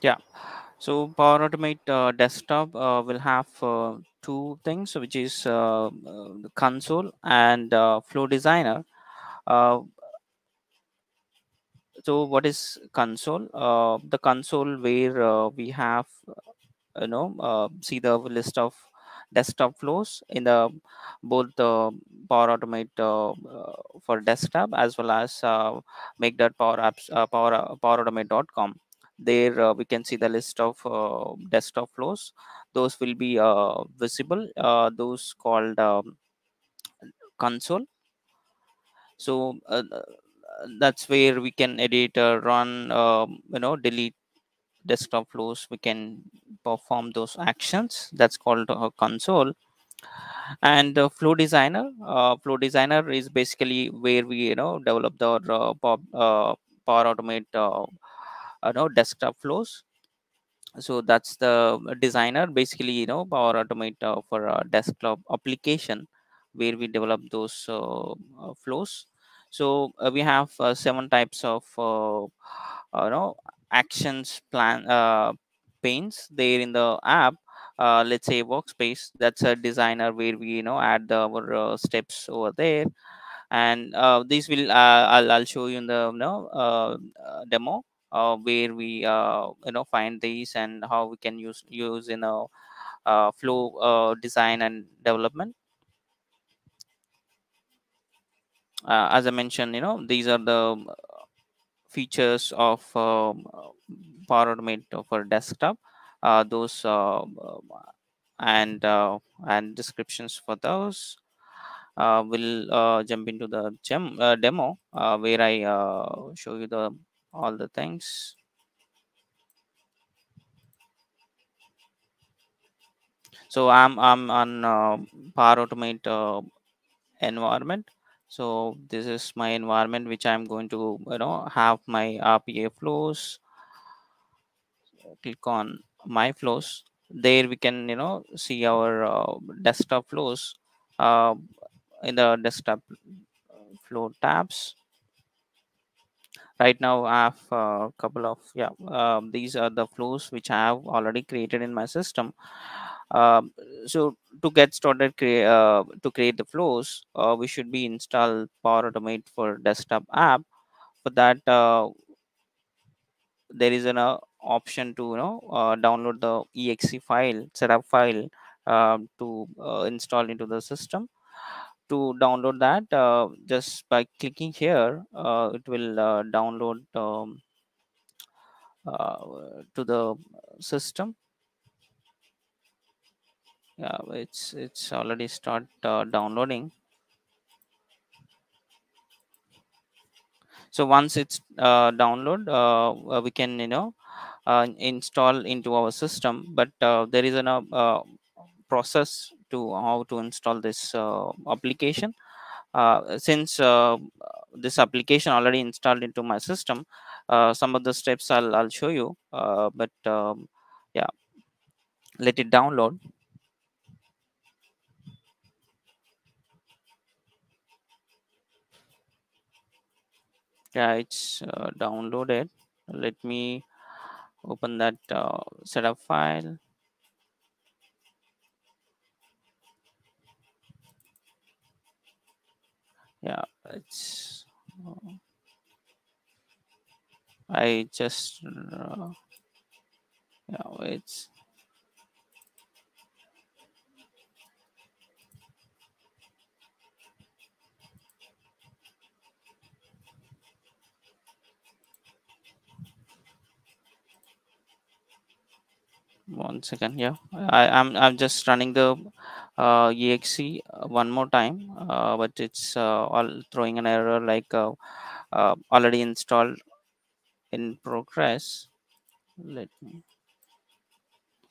Yeah. So Power Automate uh, desktop uh, will have uh, two things, which is uh, uh, the console and uh, Flow Designer. So what is console? The console where we have, you know, see the list of desktop flows in the both the Power Automate for desktop as well as make that Power Apps Power there uh, we can see the list of uh, desktop flows. Those will be uh, visible uh, those called um, console. So uh, uh, that's where we can edit run um, you know delete desktop flows. We can perform those actions. That's called a console. And uh, flow designer flow designer is basically where we you know develop the power automate you know desktop flows. So that's the designer basically you know power automate uh, for a desktop application where we develop those uh, uh, flows. So uh, we have seven types of you know actions plan panes there in the app. Uh, let's say workspace that's a designer where we you know add the, our uh, steps over there. And uh, these will I'll, I'll show you in the you know, demo where we you know find these and how we can use use in a flow design and development. As i mentioned you know these are the features of um, power automate for desktop. Uh, those uh, and uh, and descriptions for those. Uh, we'll uh, jump into the gem, uh, demo where I show you the all the things. So I'm I'm on uh, Power Automate uh, environment. So this is my environment which I'm going to you know have my RPA flows. Click on my flows. There we can you know see our uh, desktop flows. Uh, in the desktop flow tabs right now i have a couple of yeah um, these are the flows which i have already created in my system. Um, so to get started uh, to create the flows uh, we should be install power automate for desktop app. For that uh, there is an uh, option to you know uh, download the exe file setup file um, to uh, install into the system to download that uh, just by clicking here uh, it will uh, download um, to the system. Yeah it's it's already start downloading. So once it's uh, download uh, we can you know uh, install into our system but there is a process to how to install this application. Since this application already installed into my system some of the steps i'll, I'll show you but um, yeah let it download. Yeah it's uh, downloaded. Let me open that uh, setup file yeah. It's uh, i just uh, yeah it's one second yeah. I, am I'm, I'm just running the uh, exe uh, one more time. Uh, but it's uh, all throwing an error like uh, uh, already installed in progress. Let me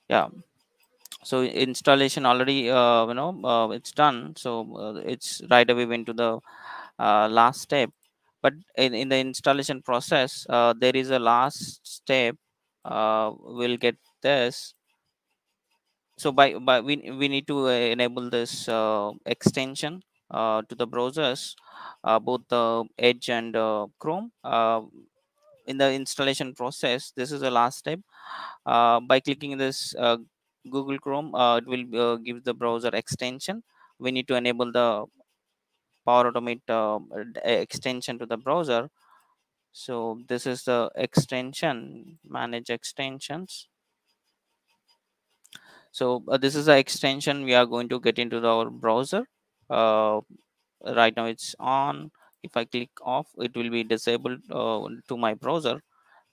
yeah. So installation already you know it's done. So it's right away went to the last step. But in, in the installation process there is a last step we'll get this so by by we, we need to uh, enable this uh, extension uh, to the browsers uh, both the edge and uh, chrome. Uh, in the installation process this is the last step. By clicking this google chrome it will give the browser extension. We need to enable the power automate extension to the browser. So this is the extension manage extensions so uh, this is the extension we are going to get into the, our browser. Uh, right now it's on. If i click off it will be disabled uh, to my browser.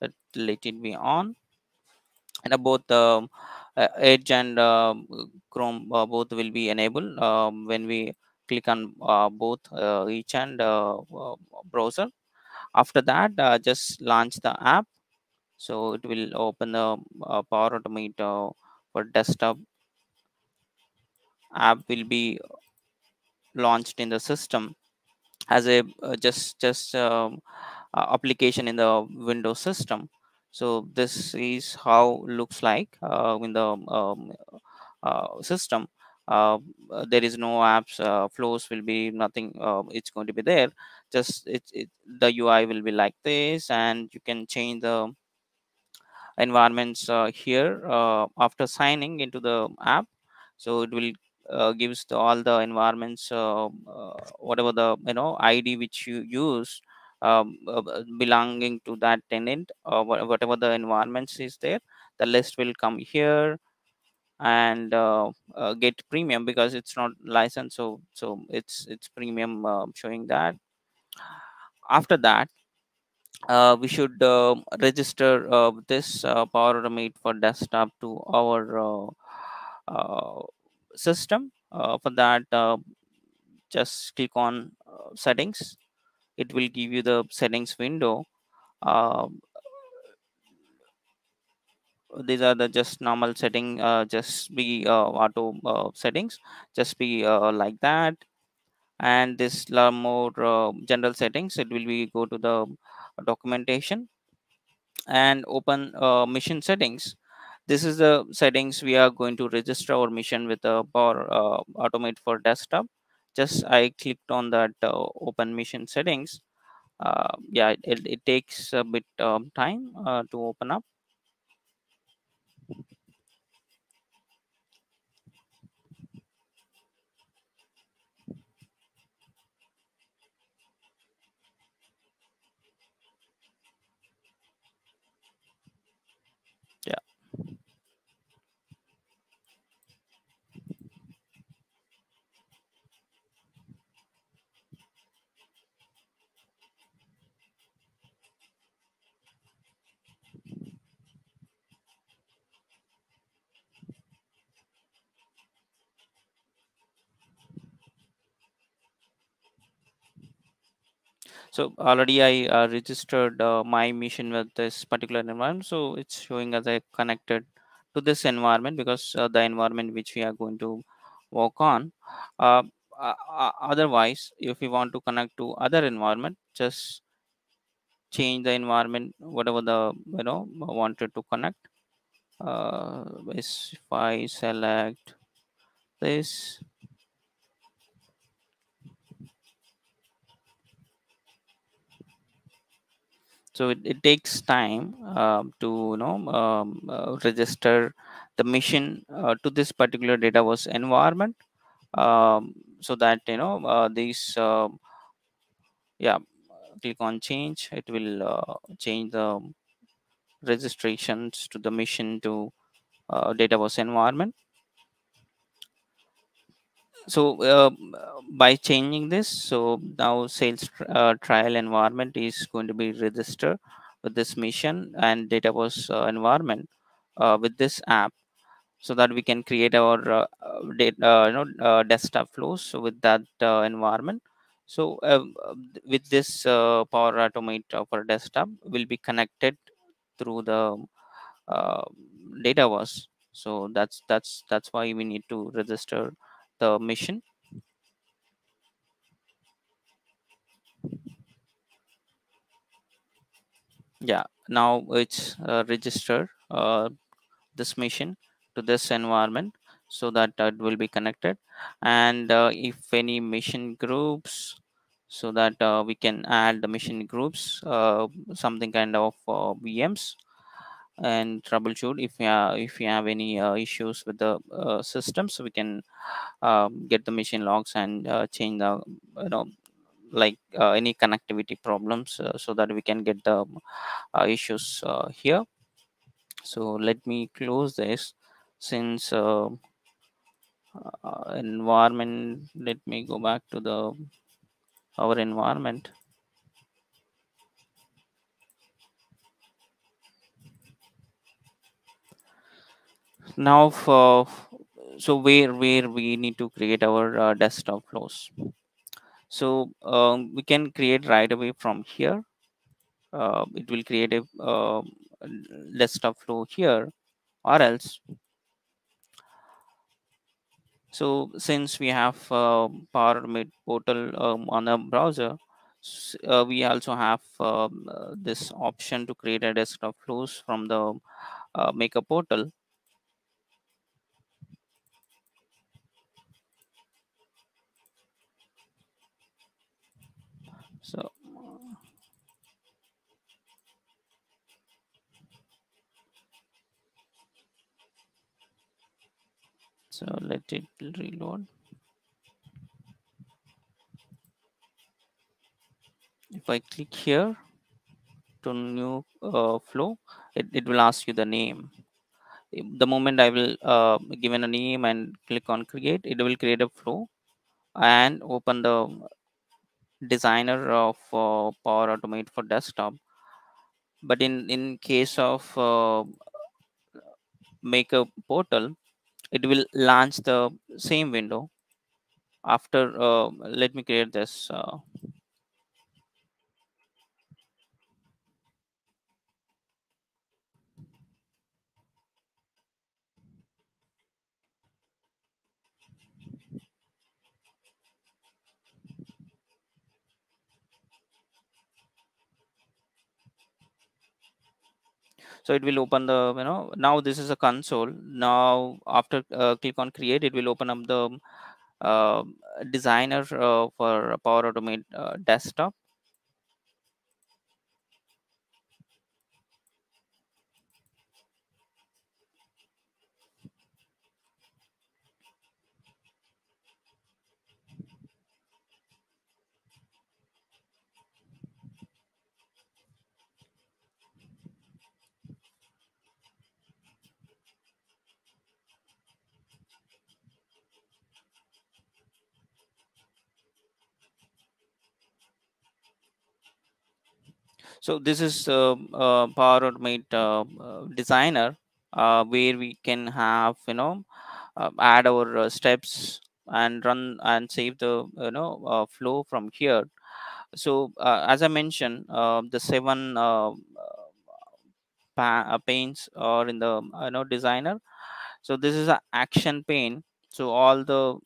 Let, let it be on. And both um, uh, edge and um, chrome uh, both will be enabled um, when we click on uh, both each and browser. After that just launch the app. So it will open the power automate for desktop app will be launched in the system as a uh, just just um, uh, application in the windows system. So this is how looks like uh, in the um, uh, system. Uh, there is no apps uh, flows will be nothing uh, it's going to be there. Just it, it the ui will be like this and you can change the environments uh, here uh, after signing into the app. So it will uh, gives the, all the environments uh, uh, whatever the you know id which you use um, uh, belonging to that tenant or wha- whatever the environments is there the list will come here and get premium because it's not licensed. So so it's it's premium showing that. After that uh, we should uh, register uh, this uh, power automate for desktop to our uh, uh, system. For that just click on settings. It will give you the settings window. Uh, these are the just normal setting just be auto settings. Just be like that. And this more general settings it will be go to the documentation and open uh, mission settings. This is the settings we are going to register our mission with the power uh, automate for desktop. Just i clicked on that uh, open mission settings. Uh, yeah it, it takes a bit um, time uh, to open up yeah so already i uh, registered uh, my mission with this particular environment. So it's showing as i connected to this environment because uh, the environment which we are going to work on. Uh, uh, uh, otherwise if we want to connect to other environment just change the environment whatever the you know wanted to connect. If i select this so it, it takes time um, to you know um, uh, register the mission uh, to this particular data environment. Um, so that you know uh, these uh, yeah click on change it will uh, change the registrations to the mission to uh, data environment so uh, by changing this so now sales uh, trial environment is going to be registered with this mission and Dataverse uh, environment uh, with this app. So that we can create our uh, data, uh, you know desktop flows with that environment. So with this power automate for desktop will be connected through the Dataverse. So that's that's that's why we need to register the mission yeah now it's uh, registered uh, this mission to this environment so that it will be connected. And uh, if any mission groups so that uh, we can add the mission groups uh, something kind of uh, vms and troubleshoot if you have, if you have any uh, issues with the uh, system so we can um, get the machine logs and uh, change the you know like uh, any connectivity problems uh, so that we can get the uh, issues uh, here. So let me close this since uh, uh, environment let me go back to the our environment now for so where where we need to create our uh, desktop flows. So um, we can create right away from here. Uh, it will create a uh, desktop flow here or else. So since we have uh, power automate portal um, on the browser uh, we also have um, uh, this option to create a desktop flows from the uh, maker portal So so let it reload. If I click here to new uh, flow, it, it will ask you the name. The moment I will uh, given a name and click on create, it will create a flow and open the designer of uh, Power Automate for desktop. But in in case of uh, maker portal, it will launch the same window. After uh, let me create this. So it will open the you know now this is a console. Now after uh, click on create it will open up the uh, designer uh, for power automate uh, desktop so this is uh, power automate uh, uh, designer uh, where we can have you know uh, add our uh, steps and run and save the you know uh, flow from here. So uh, as i mentioned uh, the seven pa- panes are in the you know designer. So this is an action pane. So all the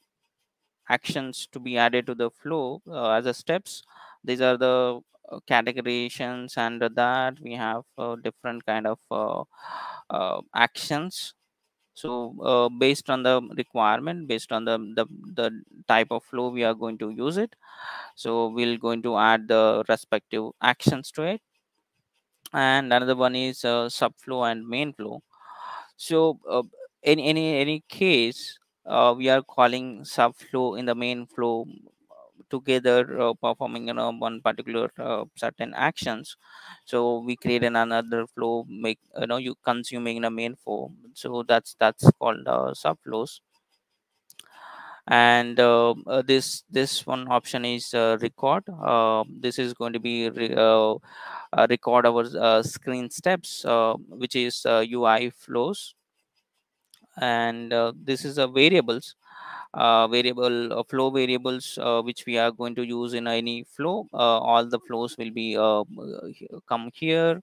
actions to be added to the flow as a steps these are the categorizations and that we have uh, different kind of uh, uh, actions. So uh, based on the requirement based on the, the the type of flow we are going to use it. So we'll going to add the respective actions to it. And another one is uh, subflow and main flow. So uh, in any any case we are calling subflow in the main flow together uh, performing you know one particular uh, certain actions. So we create an another flow make you know you consuming the main flow so that's that's called uh, subflows. And uh, uh, this this one option is uh, record. This is going to be re- record our screen steps which is ui flows. And this is a variables uh, variable uh, flow variables uh, which we are going to use in any flow uh, all the flows will be uh, come here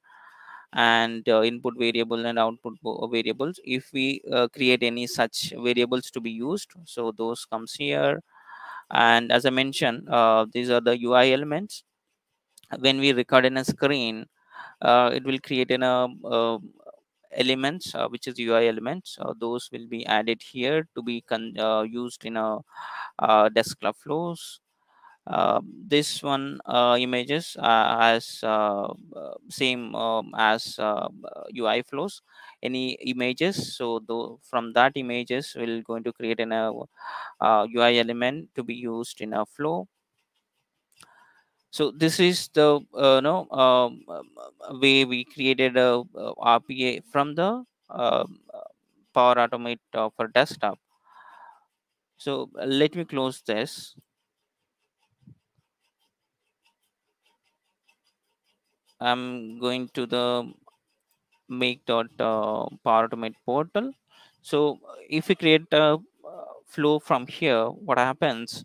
and uh, input variable and output variables. If we uh, create any such variables to be used so those comes here. And as i mentioned uh, these are the ui elements. When we record in a screen uh, it will create in a uh, elements uh, which is ui elements uh, those will be added here to be uh, used in a uh, desktop flows uh, this one uh, images uh, as same um, as ui flows any images so though from that images we'll going to create an ui element to be used in a flow so this is the uh, no um, um, way we created a, uh rpa from the um, power automate uh, for desktop. So let me close this. I'm going to the make dot uh, power automate portal. So if we create a uh, flow from here what happens?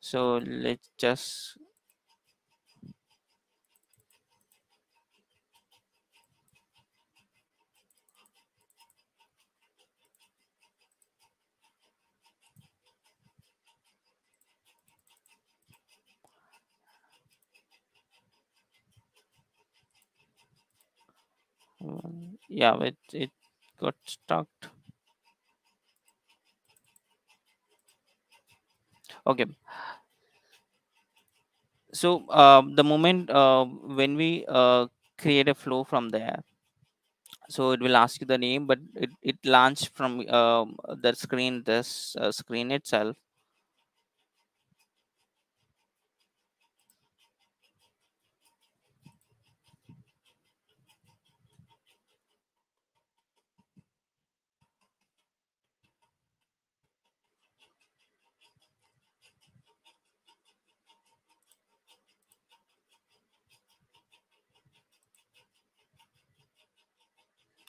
So let's just yeah it it got stuck. Okay. So uh, the moment uh, when we uh, create a flow from there so it will ask you the name but it, it launched from um, the screen this uh, screen itself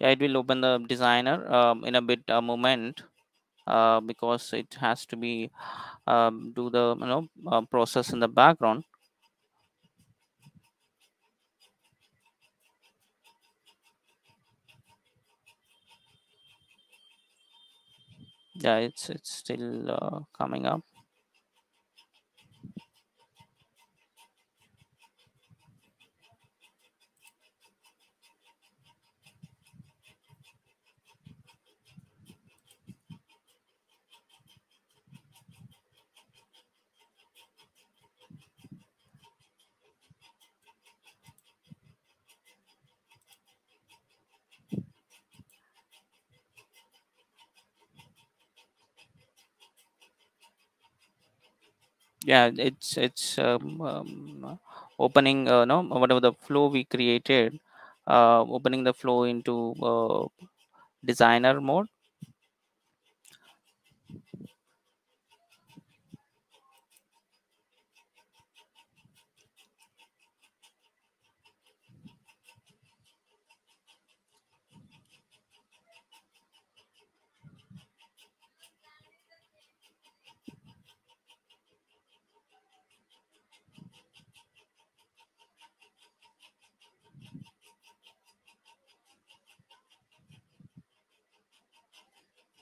yeah it will open the designer um, in a bit a moment uh, because it has to be um, do the you know uh, process in the background. Yeah it's it's still uh, coming up yeah it's it's um, um, opening uh, no whatever the flow we created uh, opening the flow into uh, designer mode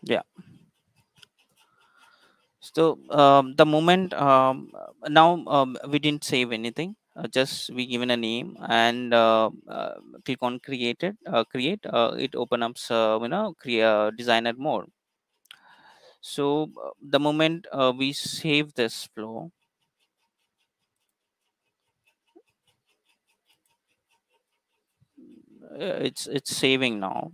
yeah so um, the moment um, now um, we didn't save anything uh, just we given a name and uh, uh, click on created uh, create uh, it open up uh, you know create designer mode. So uh, the moment uh, we save this flow uh, it's it's saving now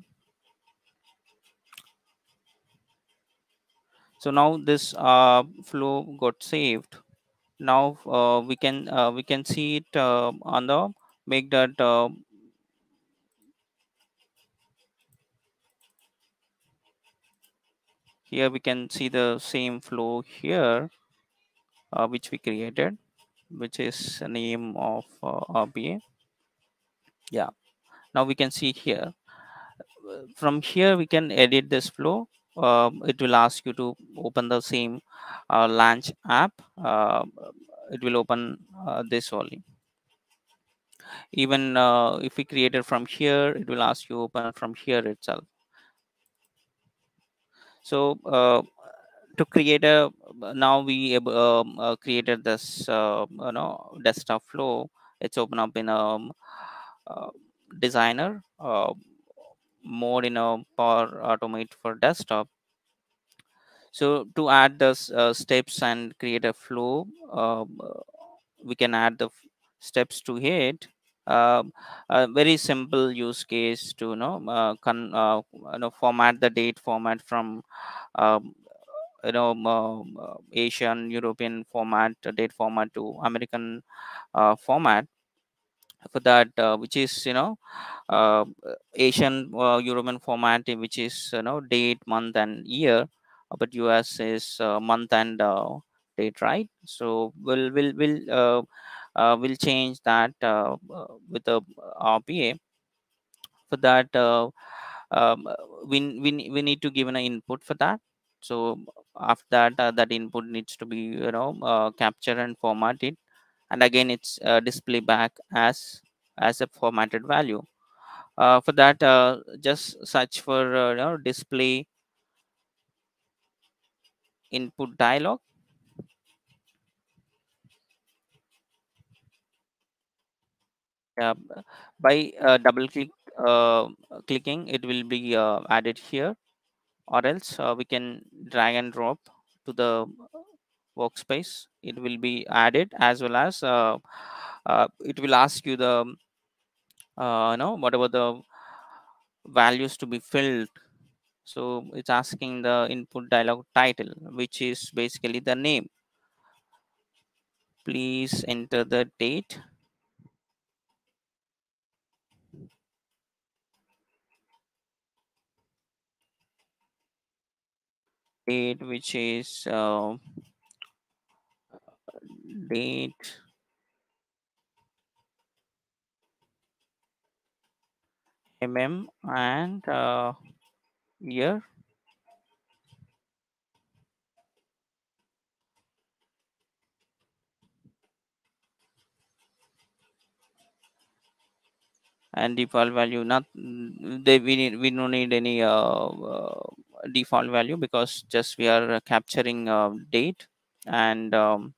so now this uh, flow got saved. Now uh, we can uh, we can see it uh, on the make that uh, here we can see the same flow here uh, which we created which is name of uh, RPA yeah. Now we can see here. From here we can edit this flow uh, it will ask you to open the same uh, launch app. Uh, it will open uh, this only. Even uh, if we create it from here it will ask you open from here itself. So uh, to create a now we um, uh, created this uh, you know desktop flow. It's open up in a um, designer mode in a power automate for desktop. So to add the uh, steps and create a flow uh, we can add the steps to it. Um, a very simple use case to you know uh, con, uh, you know format the date format from um, you know um, uh, asian european format uh, date format to american uh, format. for that uh, which is you know uh, asian uh, european format which is you know date month and year. Uh, but us is uh, month and uh, date right? So we'll uh, uh, we'll change that with the rpa for that um, we, we we need to give an input for that. So after that that input needs to be you know captured and formatted and again it's uh, display back as as a formatted value. Uh, for that uh, just search for uh, you know display input dialog. Uh, by uh, double click uh, clicking it will be uh, added here. Or else we can drag and drop to the workspace it will be added as well as uh, uh, it will ask you the uh, know whatever the values to be filled. So it's asking the input dialog title which is basically the name. Please enter the date. Date which is uh, date mm and uh, year and default value not they we need we don't need any uh, uh, default value because just we are capturing uh, date and um,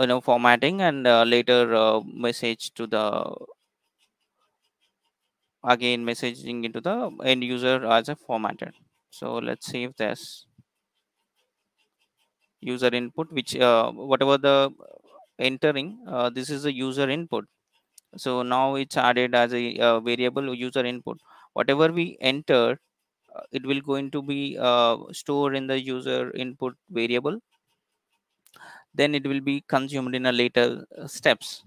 you know formatting and uh, later uh, message to the again messaging into the end user as a formatted so let's save this. User input which uh, whatever the entering uh, this is a user input. So now it's added as a uh, variable user input. Whatever we enter uh, it will going to be stored in the user input variable then it will be consumed in a later uh, steps.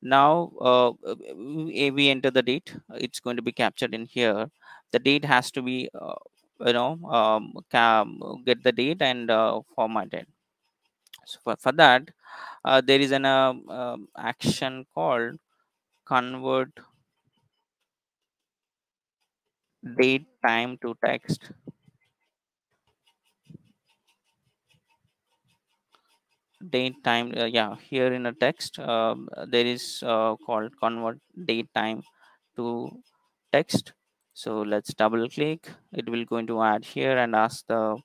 Now uh, we enter the date. It's going to be captured in here. The date has to be uh, you know um, get the date and uh, formatted. So for, for that uh, there is an uh, um, action called convert date time to text date time uh, yeah here in a text um, there is uh, called convert date time to text. So let's double click. It will going to add here and ask the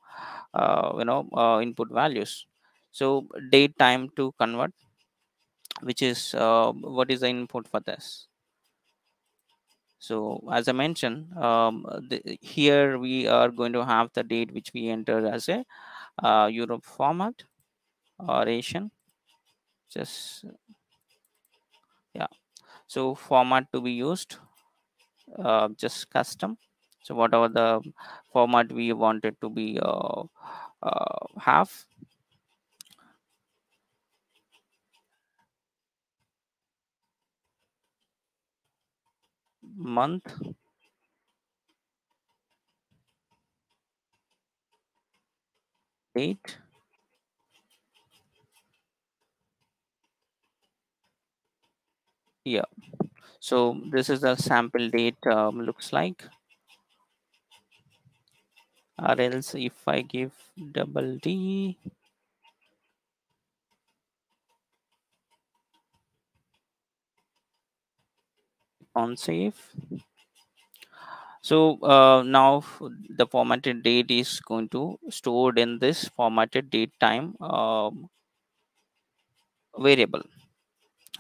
uh, you know uh, input values. So date time to convert which is uh, what is the input for this? So as i mentioned um, the, here we are going to have the date which we enter as a uh, europe format or asian. Just yeah. So format to be used uh, just custom. So whatever the format we wanted to be uh, uh, have. Month. Date yeah. So this is the sample date um, looks like. Or else if i give double d. On save so uh, now the formatted date is going to stored in this formatted date time um, variable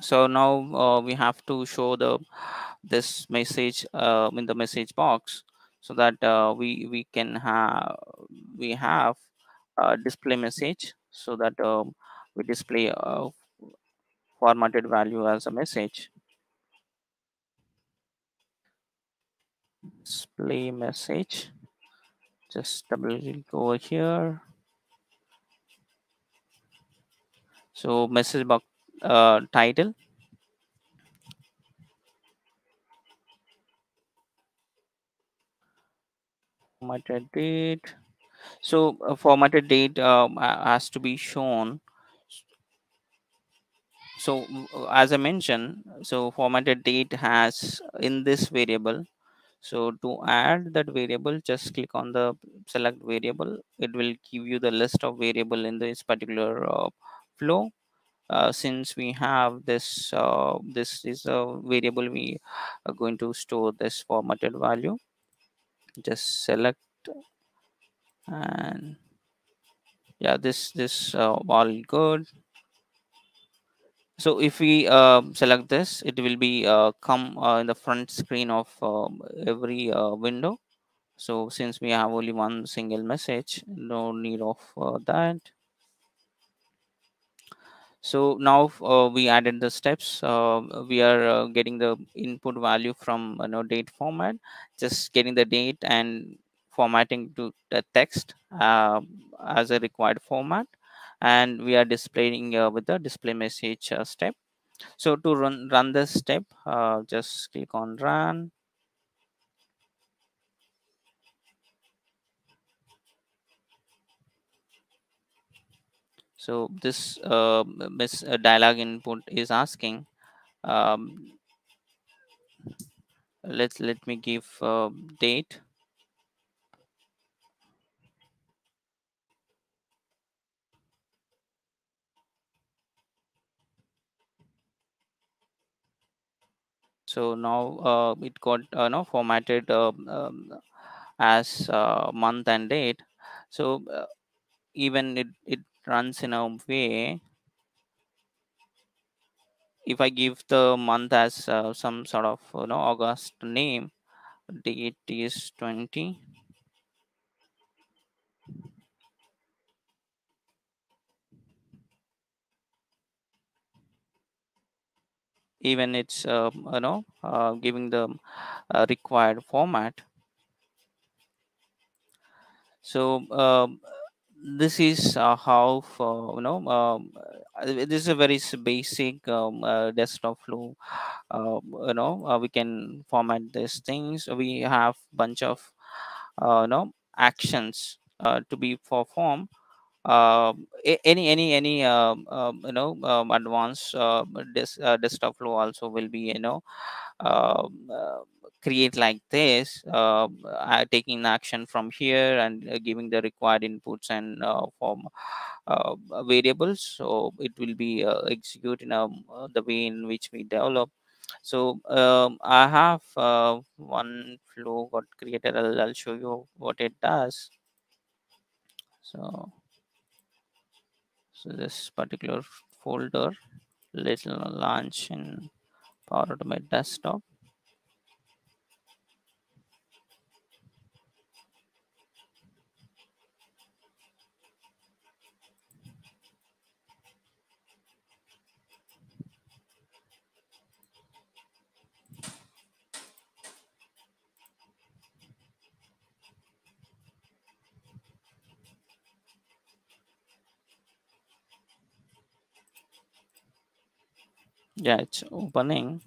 so now uh, we have to show the this message uh, in the message box so that uh, we we can have we have a display message so that um, we display a formatted value as a message. Display message. Just double click over here. So message box uh, title? Formatted date. So uh, formatted date um, has to be shown. So uh, as i mentioned so formatted date has in this variable. So to add that variable just click on the select variable. It will give you the list of variable in this particular uh, flow uh, since we have this uh, this is a variable we are going to store this formatted value. Just select and yeah this this uh, all good. So if we uh, select this it will be uh, come uh, in the front screen of um, every uh, window. So since we have only one single message no need of uh, that so now uh, we added the steps. Uh, we are uh, getting the input value from you know date format. Just getting the date and formatting to the text uh, as a required format. And we are displaying uh, with the display message uh, step. So to run run this step just click on run so this uh, this uh, dialog input is asking um, let's let me give uh, date. So now uh, it got uh, no formatted uh, um, as uh, month and date. So uh, even it, it runs in a way if i give the month as uh, some sort of you know august name date is 20 even it's uh, you know uh, giving the uh, required format. So um, this is uh, how for, you know um, uh, this is a very basic um, uh, desktop flow. Uh, you know uh, we can format these things. We have bunch of uh, you know actions uh, to be performed. Um, any any any um, um, you know um, advanced uh, des- uh, desktop flow also will be you know um, uh, create like this uh, uh, taking action from here and uh, giving the required inputs and uh, from uh, variables. So it will be uh, execute in a, uh, the way in which we develop. So um, i have one flow got created. I'll, I'll show you what it does. So so this particular folder let's launch in power automate desktop yeah it's opening.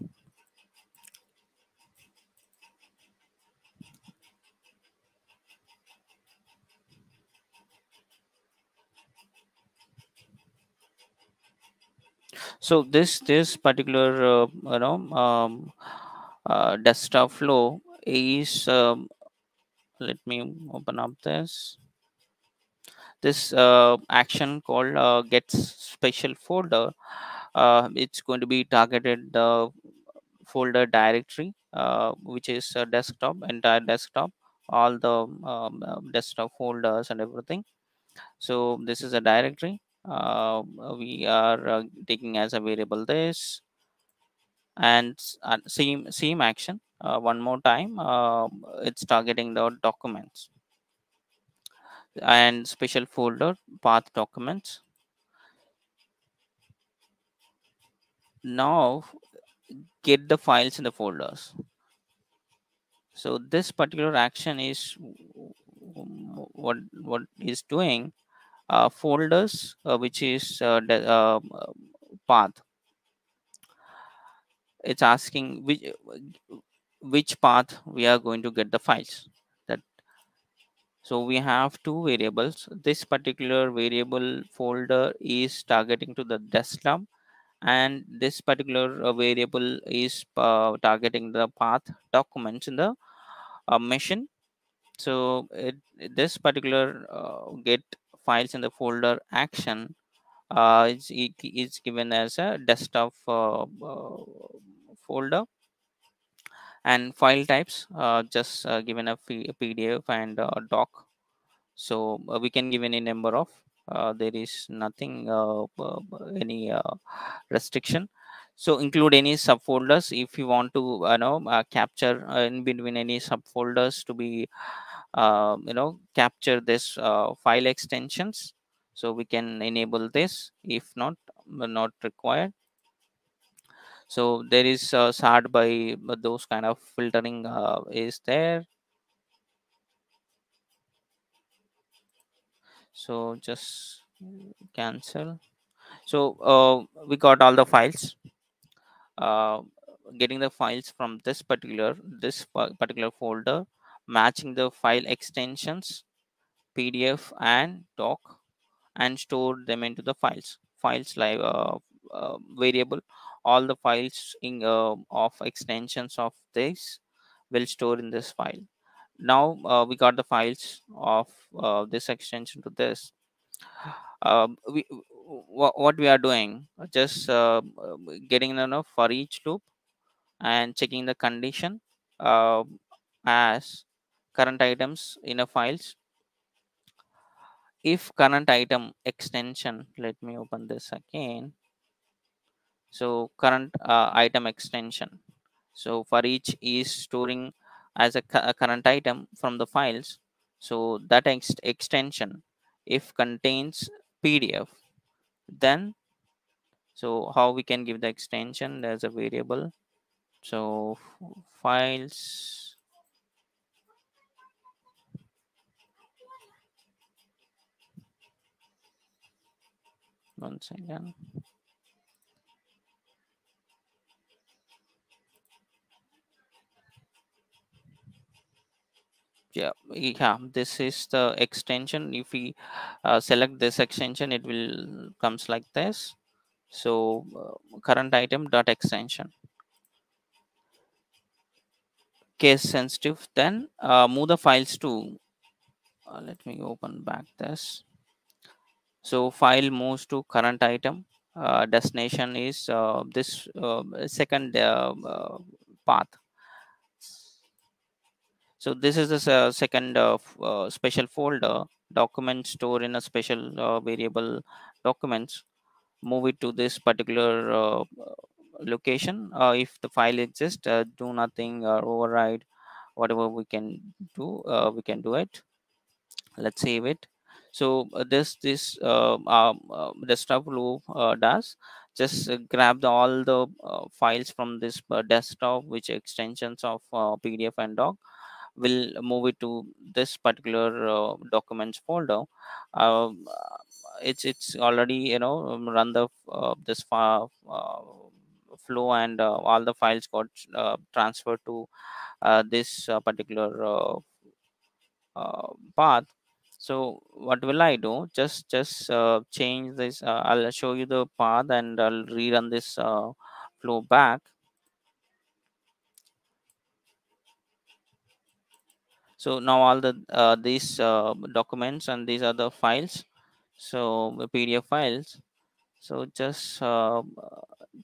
So this this particular uh, you know um, uh, desktop flow is um, let me open up this. This uh, action called uh, gets special folder uh, it's going to be targeted the folder directory uh, which is a desktop entire desktop all the um, uh, desktop folders and everything. So this is a directory. Uh, we are uh, taking as a variable this and uh, same same action uh, one more time uh, it's targeting the documents and special folder path documents now get the files in the folders. So this particular action is what what is doing uh, folders uh, which is uh, the uh, path. It's asking which which path we are going to get the files. That so we have two variables. This particular variable folder is targeting to the desktop and this particular uh, variable is uh, targeting the path documents in the uh, machine. So it, this particular uh, get files in the folder action uh, is, is given as a desktop uh, folder. And file types just given a pdf and doc. So we can give any number of there is nothing uh, uh, any uh, restriction. So include any subfolders if you want to you know uh, capture uh, in between any subfolders to be uh, you know capture this uh, file extensions. So we can enable this. If not not required. So there is uh, by those kind of filtering uh, is there so just cancel. So uh, we got all the files. Uh, getting the files from this particular this particular folder matching the file extensions pdf and doc and store them into the files. Files like uh, uh, variable. All the files in uh, of extensions of this will store in this file now uh, we got the files of uh, this extension to this. Uh, we wh- what we are doing just uh, getting enough for each loop and checking the condition uh, as current items in a files. If current item extension let me open this again. So current uh, item extension. So for each is storing as a, a current item from the files. So that ex- extension if contains pdf then so how we can give the extension? As a variable. So files one second yeah yeah this is the extension. If we uh, select this extension it will comes like this. So uh, current item dot extension. Case sensitive then uh, move the files to uh, let me open back this. So file moves to current item. Uh, destination is uh, this uh, second path so this is the se- second uh, uh, special folder document store in a special uh, variable documents. Move it to this particular location. If the file exists do nothing or override whatever we can do we can do it. Let's save it. So this this uh, um, uh, desktop loop does just grab the, all the files from this desktop which extensions of pdf and doc will move it to this particular uh, documents folder. Um, it's it's already you know um, run the uh, this uh, flow and uh, all the files got uh, transferred to uh, this particular path. So what will i do? Just just change this i'll show you the path and i'll rerun this flow back so now all the uh, these uh, documents and these are the files. So the pdf files. So just uh,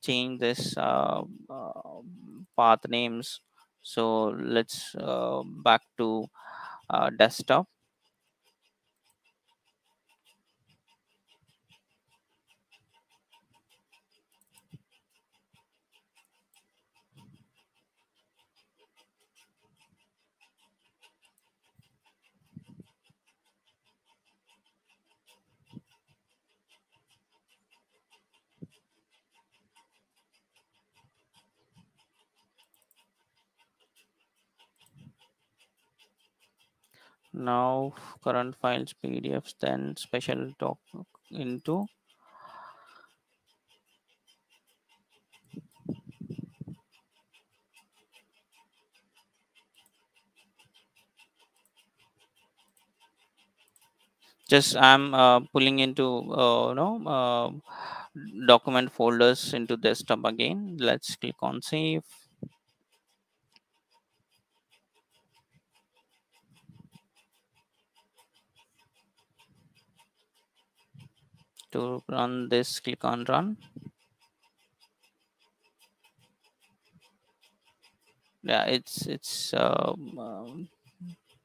change this uh, uh, path names. So let's uh, back to uh, desktop now current files pdfs then special doc into just i'm uh, pulling into uh, you know uh, document folders into desktop again. Let's click on save to run this click on run. Yeah it's it's um, um,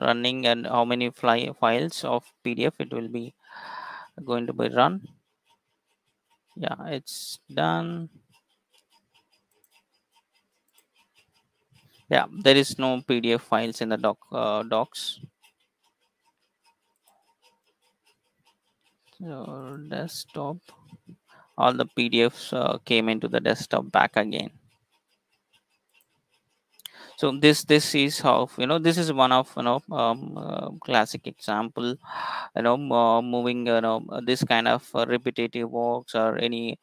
running and how many fly files of pdf it will be going to be run. Yeah it's done. Yeah there is no pdf files in the doc uh, docs So desktop, all the PDFs uh, came into the desktop back again. So this this is how you know this is one of you know um, uh, classic example. You know uh, moving you know this kind of uh, repetitive works or any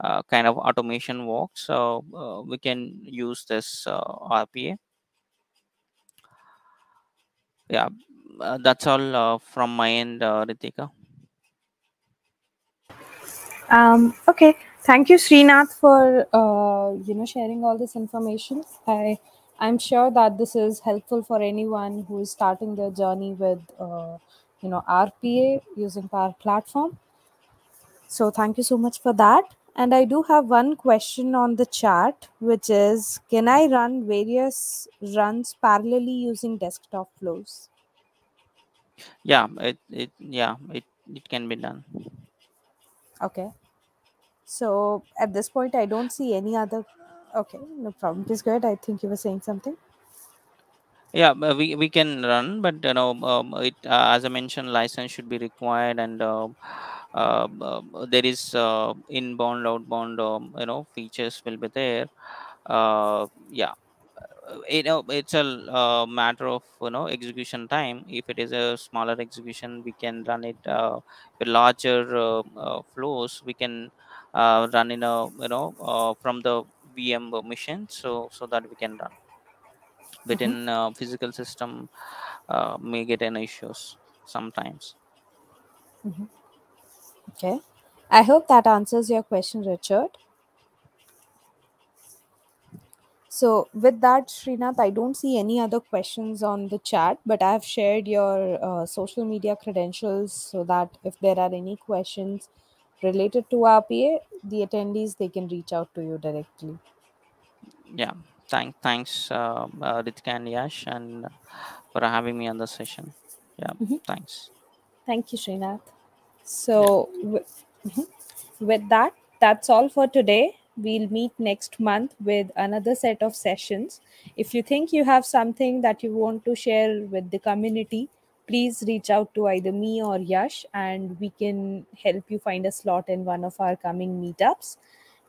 uh, kind of automation works. So uh, we can use this uh, RPA. Yeah, uh, that's all uh, from my end, uh, Ritika. Um, okay, thank you, Srinath, for uh, you know sharing all this information. I I'm sure that this is helpful for anyone who is starting their journey with uh, you know RPA using Power Platform. So thank you so much for that. And I do have one question on the chat, which is, can I run various runs parallelly using desktop flows? Yeah, it, it yeah it it can be done. Okay. So at this point, I don't see any other. Okay, no problem. Please go ahead. I think you were saying something. Yeah, we we can run, but you know, um, it uh, as I mentioned, license should be required, and uh, uh, there is uh, inbound, outbound, um, you know, features will be there. Uh, yeah, you know, it's a uh, matter of you know execution time. If it is a smaller execution, we can run it with larger flows. We can uh, run in a you know uh, from the VM machine, so so that we can run but Mhm. uh, physical system uh, may get any issues sometimes Okay. I hope that answers your question, Richard. So, with that, Srinath, I don't see any other questions on the chat, but I have shared your uh, social media credentials so that if there are any questions related to RPA, the attendees they can reach out to you directly. yeah thank thanks uh, uh, Ritika and Yash and for having me on the session yeah Mhm. thanks Thank you, Srinath. So, wi- mhm. with that, that's all for today. We'll meet next month with another set of sessions. If you think you have something that you want to share with the community, please reach out to either me or Yash, and we can help you find a slot in one of our coming meetups.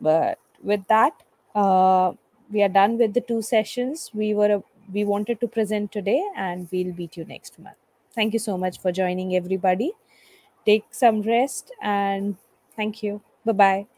But with that, uh, we are done with the two sessions we were we wanted to present today, and we'll meet you next month. Thank you so much for joining, everybody. Take some rest and thank you. Bye bye.